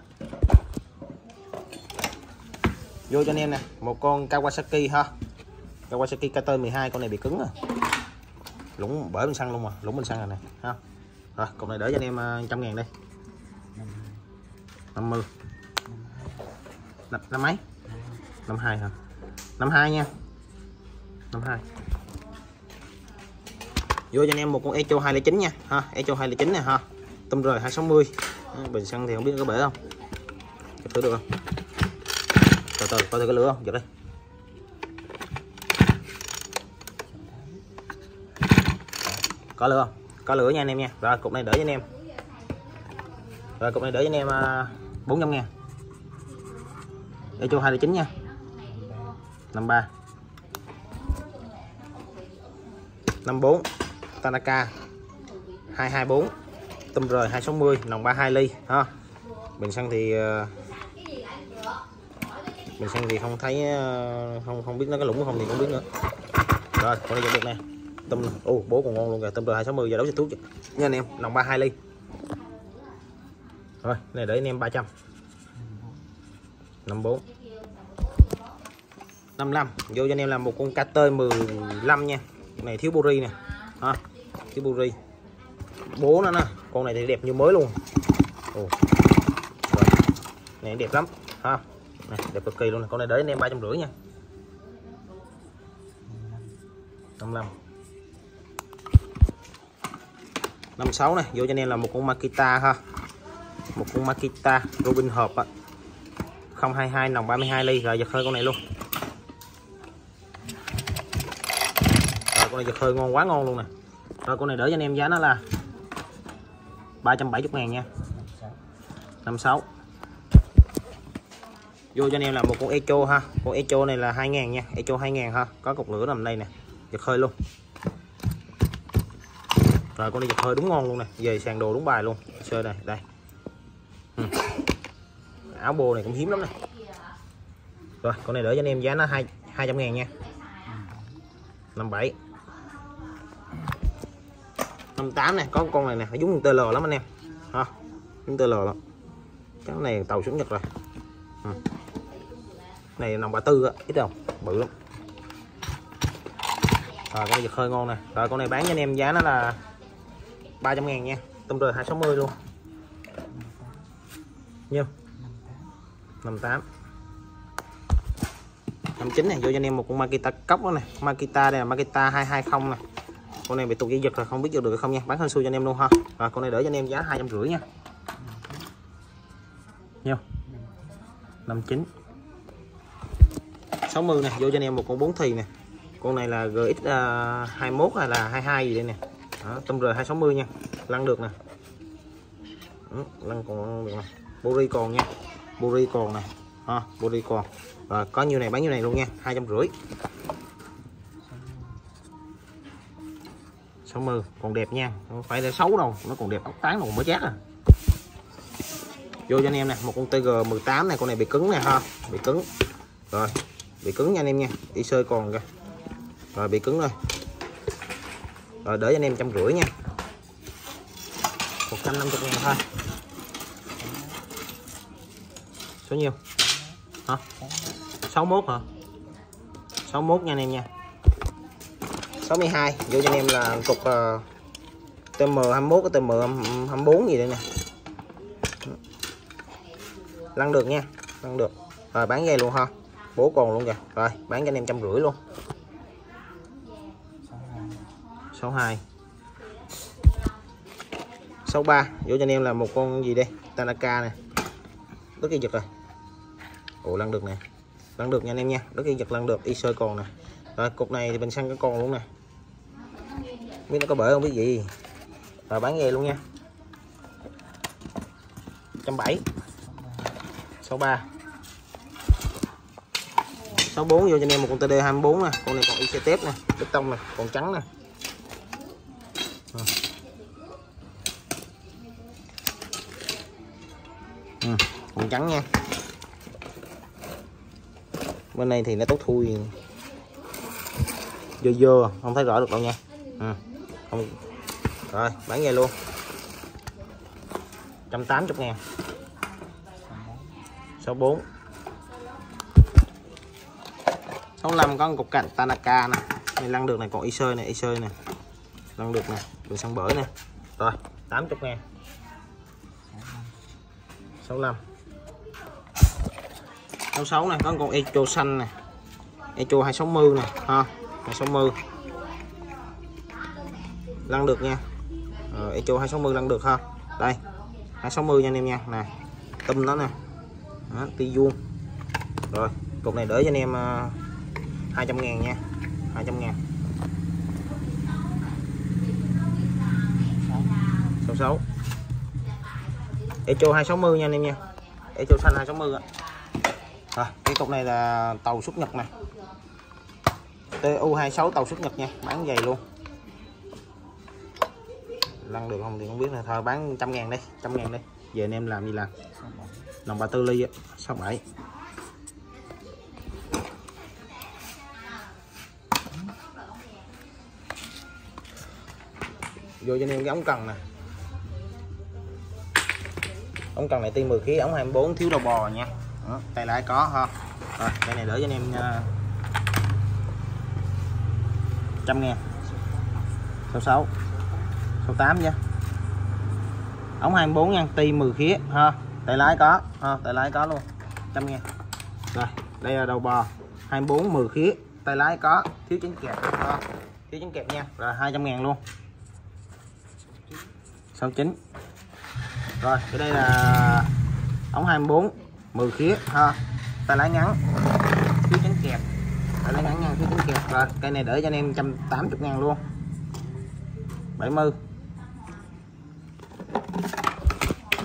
Vô cho anh em nè. Một con Kawasaki ha. Kawasaki KT 12 con này bị cứng à. rồi lũng bởi bên xăng luôn mà. Lũng bên xăng này nè. Ha. Rồi cục này đỡ cho anh em à, trăm ngàn đây 50 năm, năm mấy? 52 hả? 52 nha. 52 vô cho anh em một con Echo 209 nha. Ha Echo 209 này ha. Tôm rời 260 bình xăng thì không biết có bể không? Chụp thử được không? Từ từ coi thử cái lửa không? Chụp đây. Có lửa không? Có lửa nha anh em nha. Rồi cục này đỡ cho anh em. Rồi cục này đỡ cho anh em à, bốn trăm ngàn. Echo 209 nha. 53 54 Tanaka. 224 tôm rời 260 nòng 32 ly, ha. Bình xăng thì ờ, bình xăng thì không thấy ờ, không không biết nó có lũng không thì không biết nữa. Rồi, con này được nè. Tôm ô, bố còn ngon luôn kìa. Tôm rời 260 giờ đấu cho thuốc nha anh em nòng 32 ly. Rồi, này để anh em 300 54 55 vô cho anh em là một con KT 15 nha. Này thiếu buri nè. Ha thiếu buri. Bố nó nè. Con này thì đẹp như mới luôn. Ồ. Này đẹp lắm. Ha này, đẹp cực kỳ luôn này. con này đấy anh em ba trăm rưỡi nha. 55 56 này vô cho anh em là một con Makita ha. Một con Makita Robin hộp á. 022 nòng 32 ly. Rồi giật hơi con này luôn. con này giật hơi ngon quá ngon luôn nè. Rồi, con này đỡ cho anh em giá nó là 370 ngàn nha. 56 vô cho anh em là một con echo ha. Con echo này là 2 ngàn nha. Echo 2 ngàn ha. Có cục lửa nằm đây nè. Giật hơi luôn. Rồi, con này giật hơi đúng ngon luôn nè. Về sàn đồ đúng bài luôn. Sơ này đây. Ừ. áo bồ này cũng hiếm lắm nè. Rồi, con này đỡ cho anh em giá nó hai hai trăm ngàn nha. 57 58 này, có con này nè nó giống TL lắm anh em. Ha, giống TL lắm. Cái này tàu xuống Nhật rồi. Ừ. Này nòng 34 á, ít không? Bự lắm. Rồi con này giật hơi ngon nè. Rồi, con này bán cho anh em giá nó là 300 ngàn nha. Tôm rời 260 luôn. Nhiêu? 58 59 này, vô cho anh em một con Makita cốc đó nè. Makita đây là Makita 220 này con này bị tụt dây giật rồi không biết vô được không nha. Bán hên xui cho anh em luôn ha. Và con này đỡ cho anh em giá hai trăm rưỡi nha. Nhiêu năm chín. sáu mươi này vô cho anh em một con bốn thì nè. Con này là gx à, uh, 21 hay là 22 gì đây nè. Đó, tâm r 260 nha. Lăn được nè. Ừ, lăn còn được nè. Buri còn nha. Buri còn nè. Ha buri còn. Và có nhiêu này bán nhiêu này luôn nha. hai trăm rưỡi. 60 còn đẹp nha. Không phải là xấu đâu, nó còn đẹp ốc tán còn mới chát à. Vô cho anh em nè, một con TG 18 này, con này bị cứng nè, ha. Bị cứng. Rồi, bị cứng nha anh em nha. Đi sơi còn kìa. Rồi, bị cứng rồi. Rồi, để cho anh em trăm rưỡi nha. 150 ngàn thôi. Số nhiêu? Hả? 61 hả? 61 nha anh em nha. 62 vô cho anh em là cục uh, TM21 cái TM24 gì đây nè. Lăn được nha lăn được. Rồi bán dây luôn ha. Bố còn luôn kìa. Rồi bán cho anh em trăm rưỡi luôn. 62 63 vô cho anh em là một con gì đây? Tanaka nè. Rất kỳ giật rồi. Ủa lăn được nè. Lăn được nha anh em nha. Rất kỳ giật lăn được ISO còn nè. Rồi cục này thì mình săn cái con luôn nè biết nó có bể không, biết gì. Rồi bán về luôn nha. Trăm bảy. Sáu ba. Sáu bốn vô cho anh em, một con TD 24 nè. Con này còn IC tép nè, bê tông nè, còn trắng nè. À. còn trắng nha. Bên này thì nó tốt thui. Dơ dơ không thấy rõ được đâu nha. À không. Rồi, bán ngay luôn. 180 ngàn. 64 65 có một cục cạnh Tanaka nè. Này lăn được này, còn Isơ này Isơ này lăn được này đường săn bể này rồi 80 ngàn. 65 66 này có con Echo xanh này Echo 260 này ha 260 lăn được nha. Ờ, echo 260 lăn được ha. Đây 260 nha anh em nha. Nè tâm nó nè. Đó, ti vuông. Rồi cục này để cho anh em ờ, 200 ngàn nha. 200 ngàn. 66 Echo 260 nha anh em nha. Echo xanh 260 ạ à, Cái cục này là tàu xuất nhật nè. TU26 tàu xuất nhật nha. Bán dày luôn lăn được không thì không biết là thôi bán trăm ngàn đi trăm ngàn đi. Về anh em làm gì làm? Lòng bà tư ly sáu bảy. Vô cho anh em cái ống cần nè. Ống cần này ti 10 khí ống 24 thiếu đầu bò nha. Đó, tay lái có ha. Rồi cái này đỡ cho anh em ờ, trăm ngàn. Sáu sáu số 8 nha. Ống 24 ngàn ti 10 khía, ha. Tay lái có, ha, tay lái có luôn. Trăm ngàn rồi, đây là đầu bò. 24 10 khía. Tay lái có, thiếu chính kẹp, ha. thiếu chính kẹp nha. Rồi 200 ngàn luôn. 69 rồi, cái đây là ống 24 10 khía, ha. Tay lái ngắn. Thiếu chính kẹp. Tay lái ngắn nha, thiếu chính kẹp. Rồi cây này để cho anh em 180 ngàn luôn. 70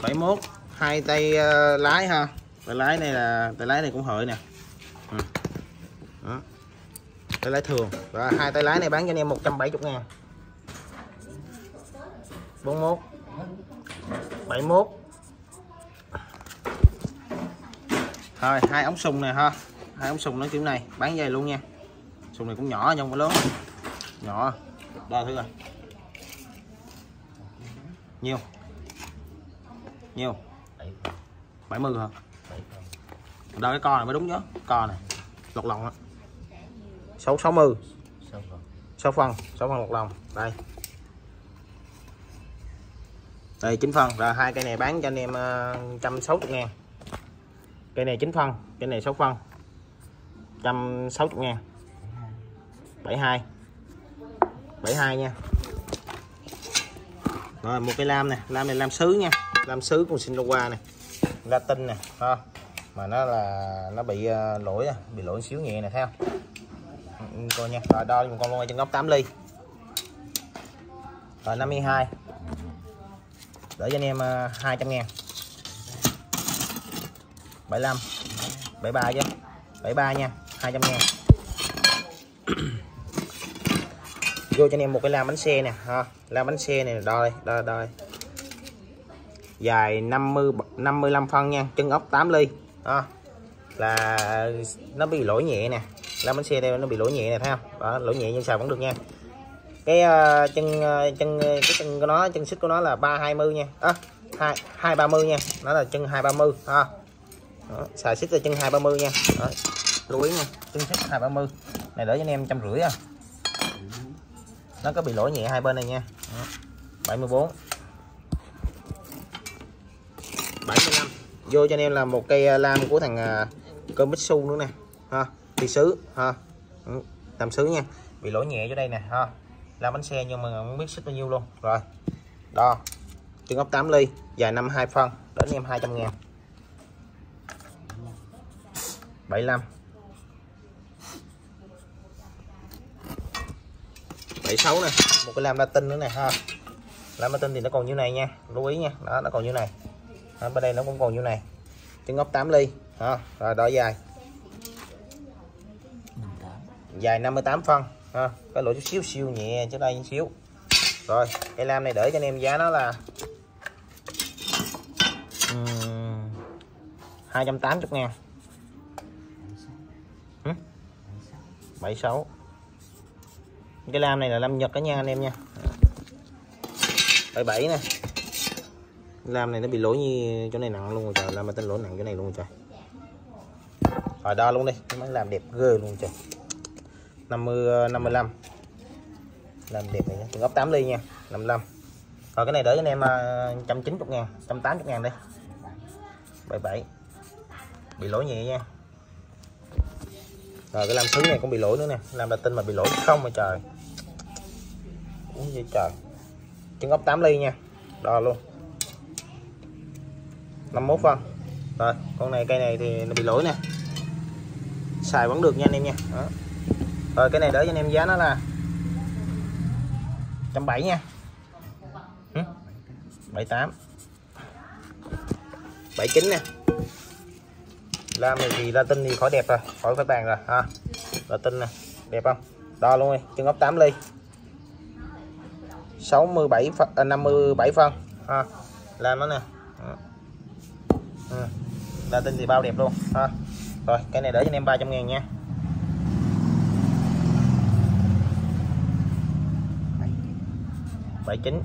71 hai tay uh, lái ha. Tay lái này là tay lái này cũng hợi nè. Ừ. Đó. tay lái thường. Và hai tay lái này bán cho anh em 170 ngàn. 41 71 thôi hai ống sùng này ha. Hai ống sùng nó kiểu này. Bán dây luôn nha. Sùng này cũng nhỏ nhưng không lớn. Nhỏ. Đo thử rồi nhiều nhiêu? 70 hả? Đâu cái con này mới đúng chứ con này lọt lòng á. 6 60 6 phân 6 phân một lòng. Đây. Đây 9 phân rồi hai cây này bán cho anh em 160 ngàn. Cây này 9 phân cây này 6 phân 160 ngàn. 72 72 nha. Rồi một cây lam nè. Lam này lam sứ nha lam sứ con xin qua này latin nè ha. Mà nó là nó bị uh, lỗi à, bị lỗi xíu nhẹ nè theo ừ, coi nha. Rồi đo con luôn trên góc 8 ly. Rồi 52 để cho anh em ờ, uh, 200 ngàn. 75 73 chứ. 73 nha 200 ngàn. Vô cho anh em một cái lam bánh xe nè ha. Lam bánh xe này đo đây đo đo dài 50 55 phân nha chân ốc 8 ly. Đó là nó bị lỗi nhẹ nè lam bánh xe đây nó bị lỗi nhẹ nè thấy không? Đó, lỗi nhẹ nhưng xài vẫn được nha. Cái uh, chân uh, chân ờ, cái chân của nó chân xích của nó là 320 nha. À, 2 230 nha nó là chân 230 ha. Đó, xài xích là chân 230 nha. Đó, lưu ý nha chân xích 230 này đỡ cho anh em trăm rưỡi à. Nó có bị lỗi nhẹ hai bên này nha. Đó. 74 75 vô cho anh em là một cây à, lam của thằng à, cơm bích su nữa nè ha thì sứ ha. Ừ, làm sứ nha bị lỗi nhẹ chỗ đây nè ha. Làm bánh xe nhưng mà không biết xích bao nhiêu luôn. Rồi đo chân ốc 8 ly dài 52 phân đến em 200 ngàn. 75 76 nè một cái lam latin nữa nè ha. Lam latin thì nó còn như này nha lưu ý nha đó nó còn như này đó, bên đây nó cũng còn như này. Chân ốc 8 ly đó, rồi đo dài. Dài 58 phân ha cái lỗ chút xíu siêu nhẹ trước đây xíu. Rồi cây lam này để cho anh em giá nó là um, 280 ngàn. 76 cái lam này là lam nhật đó nha anh em nha. 77 nè làm này nó bị lỗi như chỗ này nặng luôn rồi trời. Làm mà tên lỗi nặng chỗ này luôn rồi trời. Rồi đo luôn đi mới làm đẹp ghê luôn trời. 50 55 làm đẹp này nhé góc 8 ly nha 55 rồi cái này để cho anh em à, 190 ngàn 180 ngàn đây. 77 bị lỗi nhẹ nha. Rồi cái làm sứ này cũng bị lỗi nữa nè. Làm là tin mà bị lỗi không mà trời. Uống gì trời. Trứng ốc 8 ly nha. Đo luôn. 51 phân rồi con này cây này thì nó bị lỗi nè. Xài vẫn được nha anh em nha. Đó. rồi cái này đỡ cho anh em giá nó là 170 nha. Ừ? 78 79 nè. Lam này thì latin thì khỏi đẹp rồi khỏi phải bàn rồi ha. Latin nè đẹp không? Đo luôn đi chân ốc 8 ly. 67 phân, à, 57 phân ha. Làm nó nè ừ. tinh thì bao đẹp luôn. Ha. Rồi cái này để cho anh em 300 ngàn nha. Bảy chín.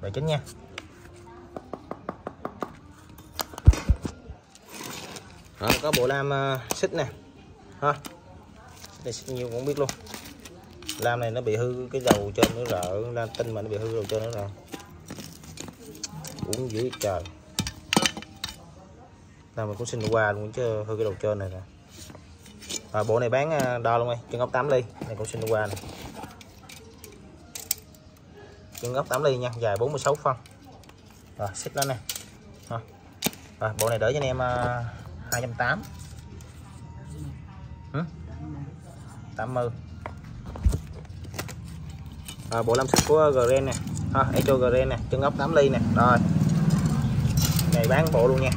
Bảy chín nha. Đó, có bộ lam uh, xích nè. Ha. Đây xích nhiều cũng biết luôn lam này nó bị hư cái đầu trên nó rợ lam tinh mà nó bị hư đầu trên nó rồi uống dưới trời. Nào mình cũng xin qua luôn chứ hư cái đầu trên này nè. À, bộ này bán à, đo luôn đi chân ốc 8 ly này cũng xin qua này chân ốc 8 ly nha dài 46 phân. Rồi xích nó nè. Rồi, bộ này đỡ cho anh em uh, 280 ừ? 80 à, bộ lâm xích của Gren nè. Ha, Echo Gren nè chân ốc 8 ly nè. Rồi. Này bán bộ luôn nha.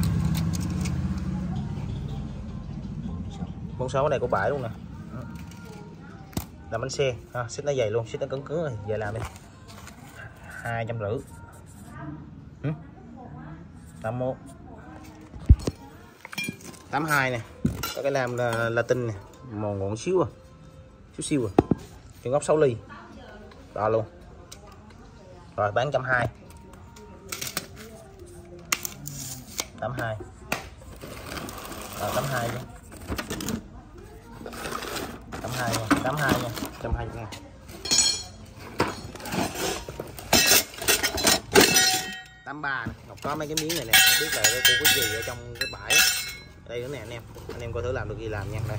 con số này của bãi luôn nè. Làm bánh xe. Ha, xích nó dày luôn xích nó cứng cứng rồi về làm đi. hai trăm rưỡi. Ừ? 81 82 nè. Có cái làm là latin nè. Mòn ngọn xíu à. Xíu xíu à. Chân góc 6 ly đó luôn. Rồi bán trăm hai. Tám hai. Rồi tám hai chứ tám hai nha tám hai nha. Trăm hai nha. Tám ba ngọc có mấy cái miếng này nè. Không biết là cô có gì ở trong cái bãi đây nữa nè anh em. Anh em coi thử làm được gì làm nha. Đây.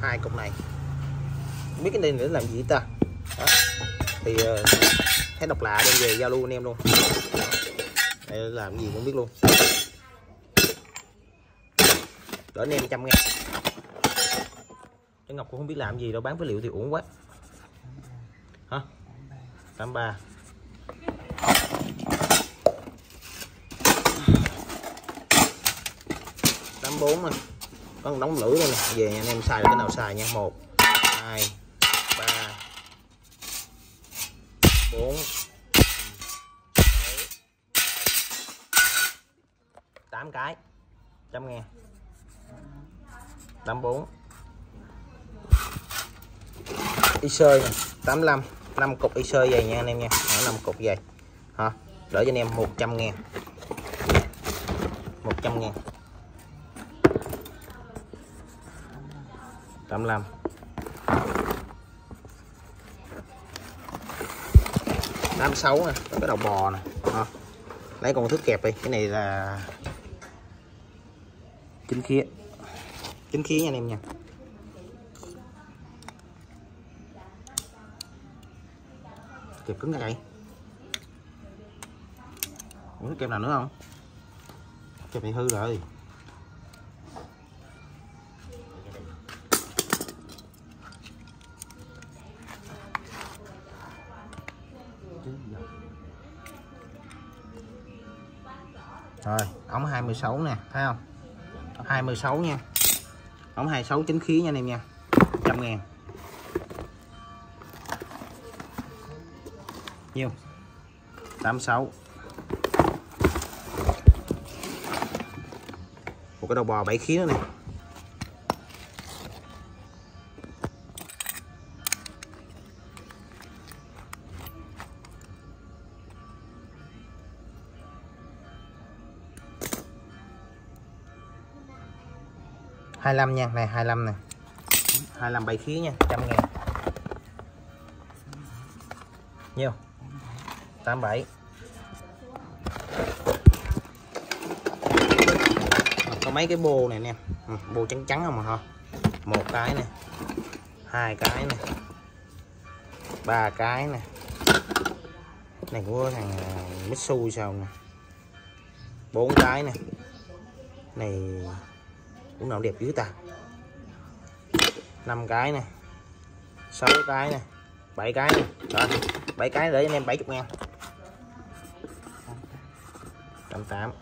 Hai cục này. Không biết cái này nữa làm gì ta đó. thì uh, thấy độc lạ đem về giao lưu anh em luôn. Đây làm gì cũng biết luôn. Đỡ anh em trăm ngàn cái ngọc cũng không biết làm gì đâu bán phế liệu thì uổng quá. Hả? 83 84 này có một lưỡi đây nè. Về anh em xài cái nào xài nha. Một hai ba bốn. Tám cái. Trăm ngàn tám bốn. Y sơi 85 5 cục y sơi dày nha anh em nha. Năm 5 cục dày hả? Đỡ cho anh em 100 ngàn. 100 ngàn. 85 86 nè cái đầu bò nè. À, lấy con thước kẹp đi cái này là chính khí chính khí nha anh em nha. Kẹp cứng vậy muốn kẹp nào nữa không? Kẹp này hư rồi ống 26 nè, thấy không? 26 nha. Ống 26 chính khí nha anh em nha. 100 ngàn. Nhiêu? 86 một cái đầu bò 7 khí nữa nè. 25 nha này 25 nè. 25 bảy khí nha 100 ngàn. Nhiêu? 87 có mấy cái bô này nè. Ừ, bô trắng trắng không mà ha một cái nè hai cái nè ba cái nè. Này của thằng à, Mitsu sao nè? Bốn cái nè. Này cũng nào đẹp dữ ta. Năm cái nè sáu cái nè bảy cái nè rồi, bảy cái để anh em 70 ngàn. Trăm tám.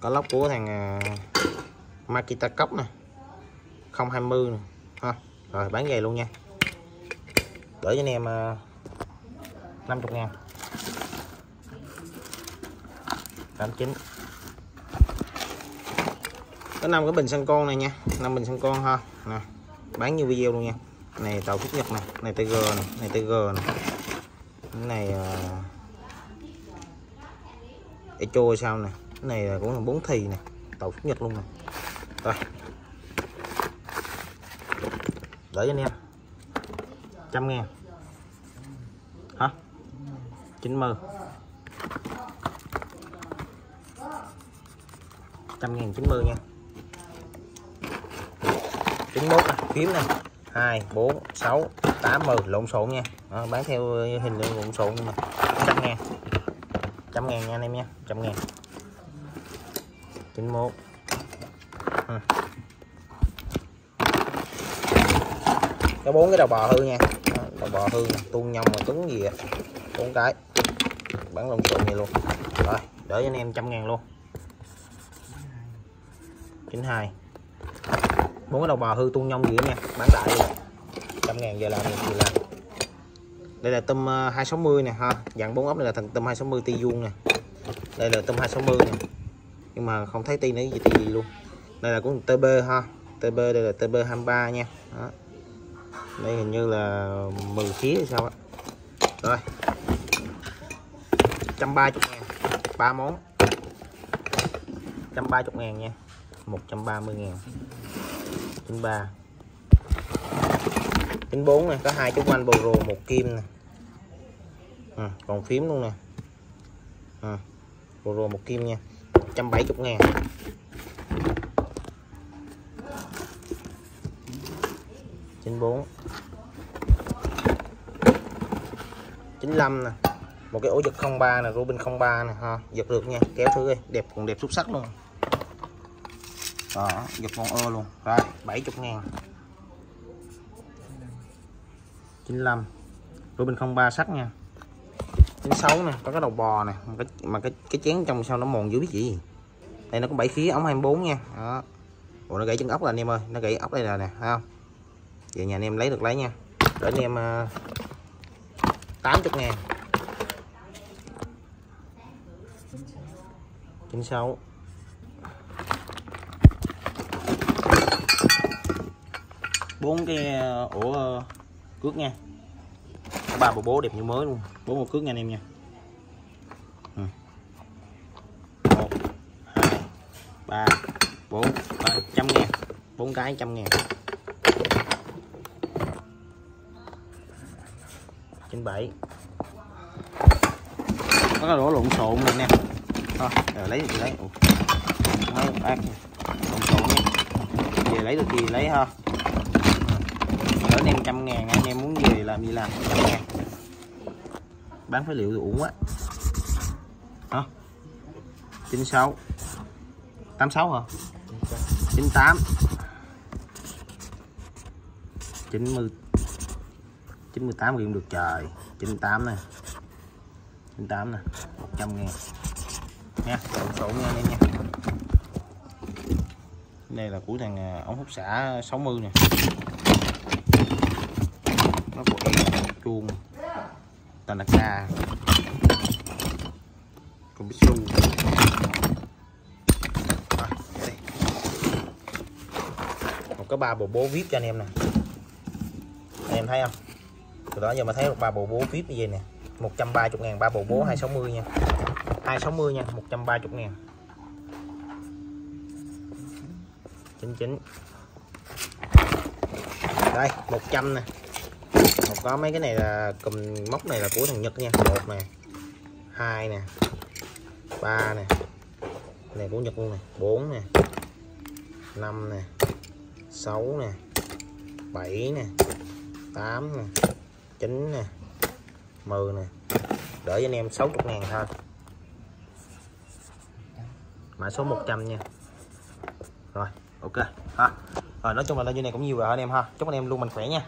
Có lóc của thằng à, Makita cốc nè. 020 nè. Ha, rồi, bán về luôn nha. Để cho anh em à, 50 ngàn. 89 có năm cái bình xăng con này nha. Năm bình xăng con ha. Nè bán như video luôn nha. Này tàu phúc nhật này này tg này này tg này cái này à, uh, echo sao nè. Này là cũng là bốn thì nè tàu phúc nhật luôn nè. Rồi. Đợi cho anh em. Trăm ngàn hả? Chín mươi. Trăm ngàn chín mươi nha chín mốt nè phím nè. Hai bốn sáu tám lộn xộn nha. Đó, bán theo hình lượng lộn xộn nhưng mà trăm ngàn. Trăm ngàn nha anh em nha trăm ngàn. Chín mốt. Ừ. có bốn cái đầu bò hư nha. Đó, đầu bò hư nè, tuôn nhông mà cứng gì bốn cái. Bán lộn xộn này luôn. Rồi đỡ cho anh em trăm ngàn luôn. 92 bốn cái đầu bò hư tung nhông gì nha, bán đại luôn. Trăm ngàn giờ làm gì làm. Đây là tôm ờ, 260 nè, ha. Dạng bốn ốc này là thành tôm 260 ti vuông nè. Đây là tôm 260 nè. Nhưng mà không thấy ti nữa gì, ti gì luôn. Đây là cũng TB ha. TB đây là TB 23 nha. Đó. đây hình như là 10 khí hay sao á. Rồi. 130 ngàn, ba món. 130 ngàn nha. 130 ngàn. 93 94 này có hai chút quanh bồ rồ một kim này à, ừ, còn phím luôn nè. À, bồ rồ một kim nha. 170 ngàn. Chín bốn. Chín nè. Một cái ổ giật 03 nè Robin 03 nè ha. Giật được nha kéo thử đi. Đẹp còn đẹp xuất sắc luôn đó giật con ơ luôn. Rồi 70 ngàn. 95 Robin 03 sắt nha. 96 nè có cái đầu bò nè. Mà cái, mà cái cái chén trong sao nó mòn dữ biết gì đây nó có 7 khí ống 24 nha. Đó. Ủa nó gãy chân ốc là anh em ơi. Nó gãy ốc đây là nè không? Về nhà anh em lấy được lấy nha. Để anh em ờ, uh, 80 ngàn. 96 bốn cái ờ, ổ cước nha. Ba bộ bố đẹp như mới luôn. Bốn bộ cước nha anh em nha. Ừ. Một, hai, ba, bốn, ba, trăm ngàn. Bốn cái trăm ngàn. Chín bảy. Có cái đổ lộn xộn này nè. Thôi rồi lấy thì lấy. Mấy bác lộn xộn nha về lấy được gì lấy, ha anh em trăm ngàn, anh em muốn về làm gì làm, trăm ngàn. Bán phế liệu thì uổng quá. Hả? chín sáu. tám sáu hả? chín tám. chín mươi chín mươi tám được trời. chín tám nè. chín tám nè, một trăm ngàn. Nha lộn xộn nha, anh em nha. Đây là của thằng ống hút xả 60 nè của cái chuông Tanaka Komitsu à, một cái ba bộ bố vip cho anh em nè. Anh em thấy không? Từ đó giờ mà thấy một ba bộ bố vip như vậy nè. 130 ngàn ba bộ bố 260 nha. 260 nha 130 ngàn. 99 đây 100 nè có mấy cái này là cùm móc này là của thằng Nhật nha. Một nè, hai nè, ba nè. Này của Nhật luôn nè. Bốn nè, năm nè, sáu nè, bảy nè, tám nè, chín nè 10 nè. Đỡ cho anh em 60 ngàn thôi. Mã số 100 nha. Rồi, ok. Ha. Rồi, nói chung là như này cũng nhiều rồi anh em ha. Chúc anh em luôn mạnh khỏe nha.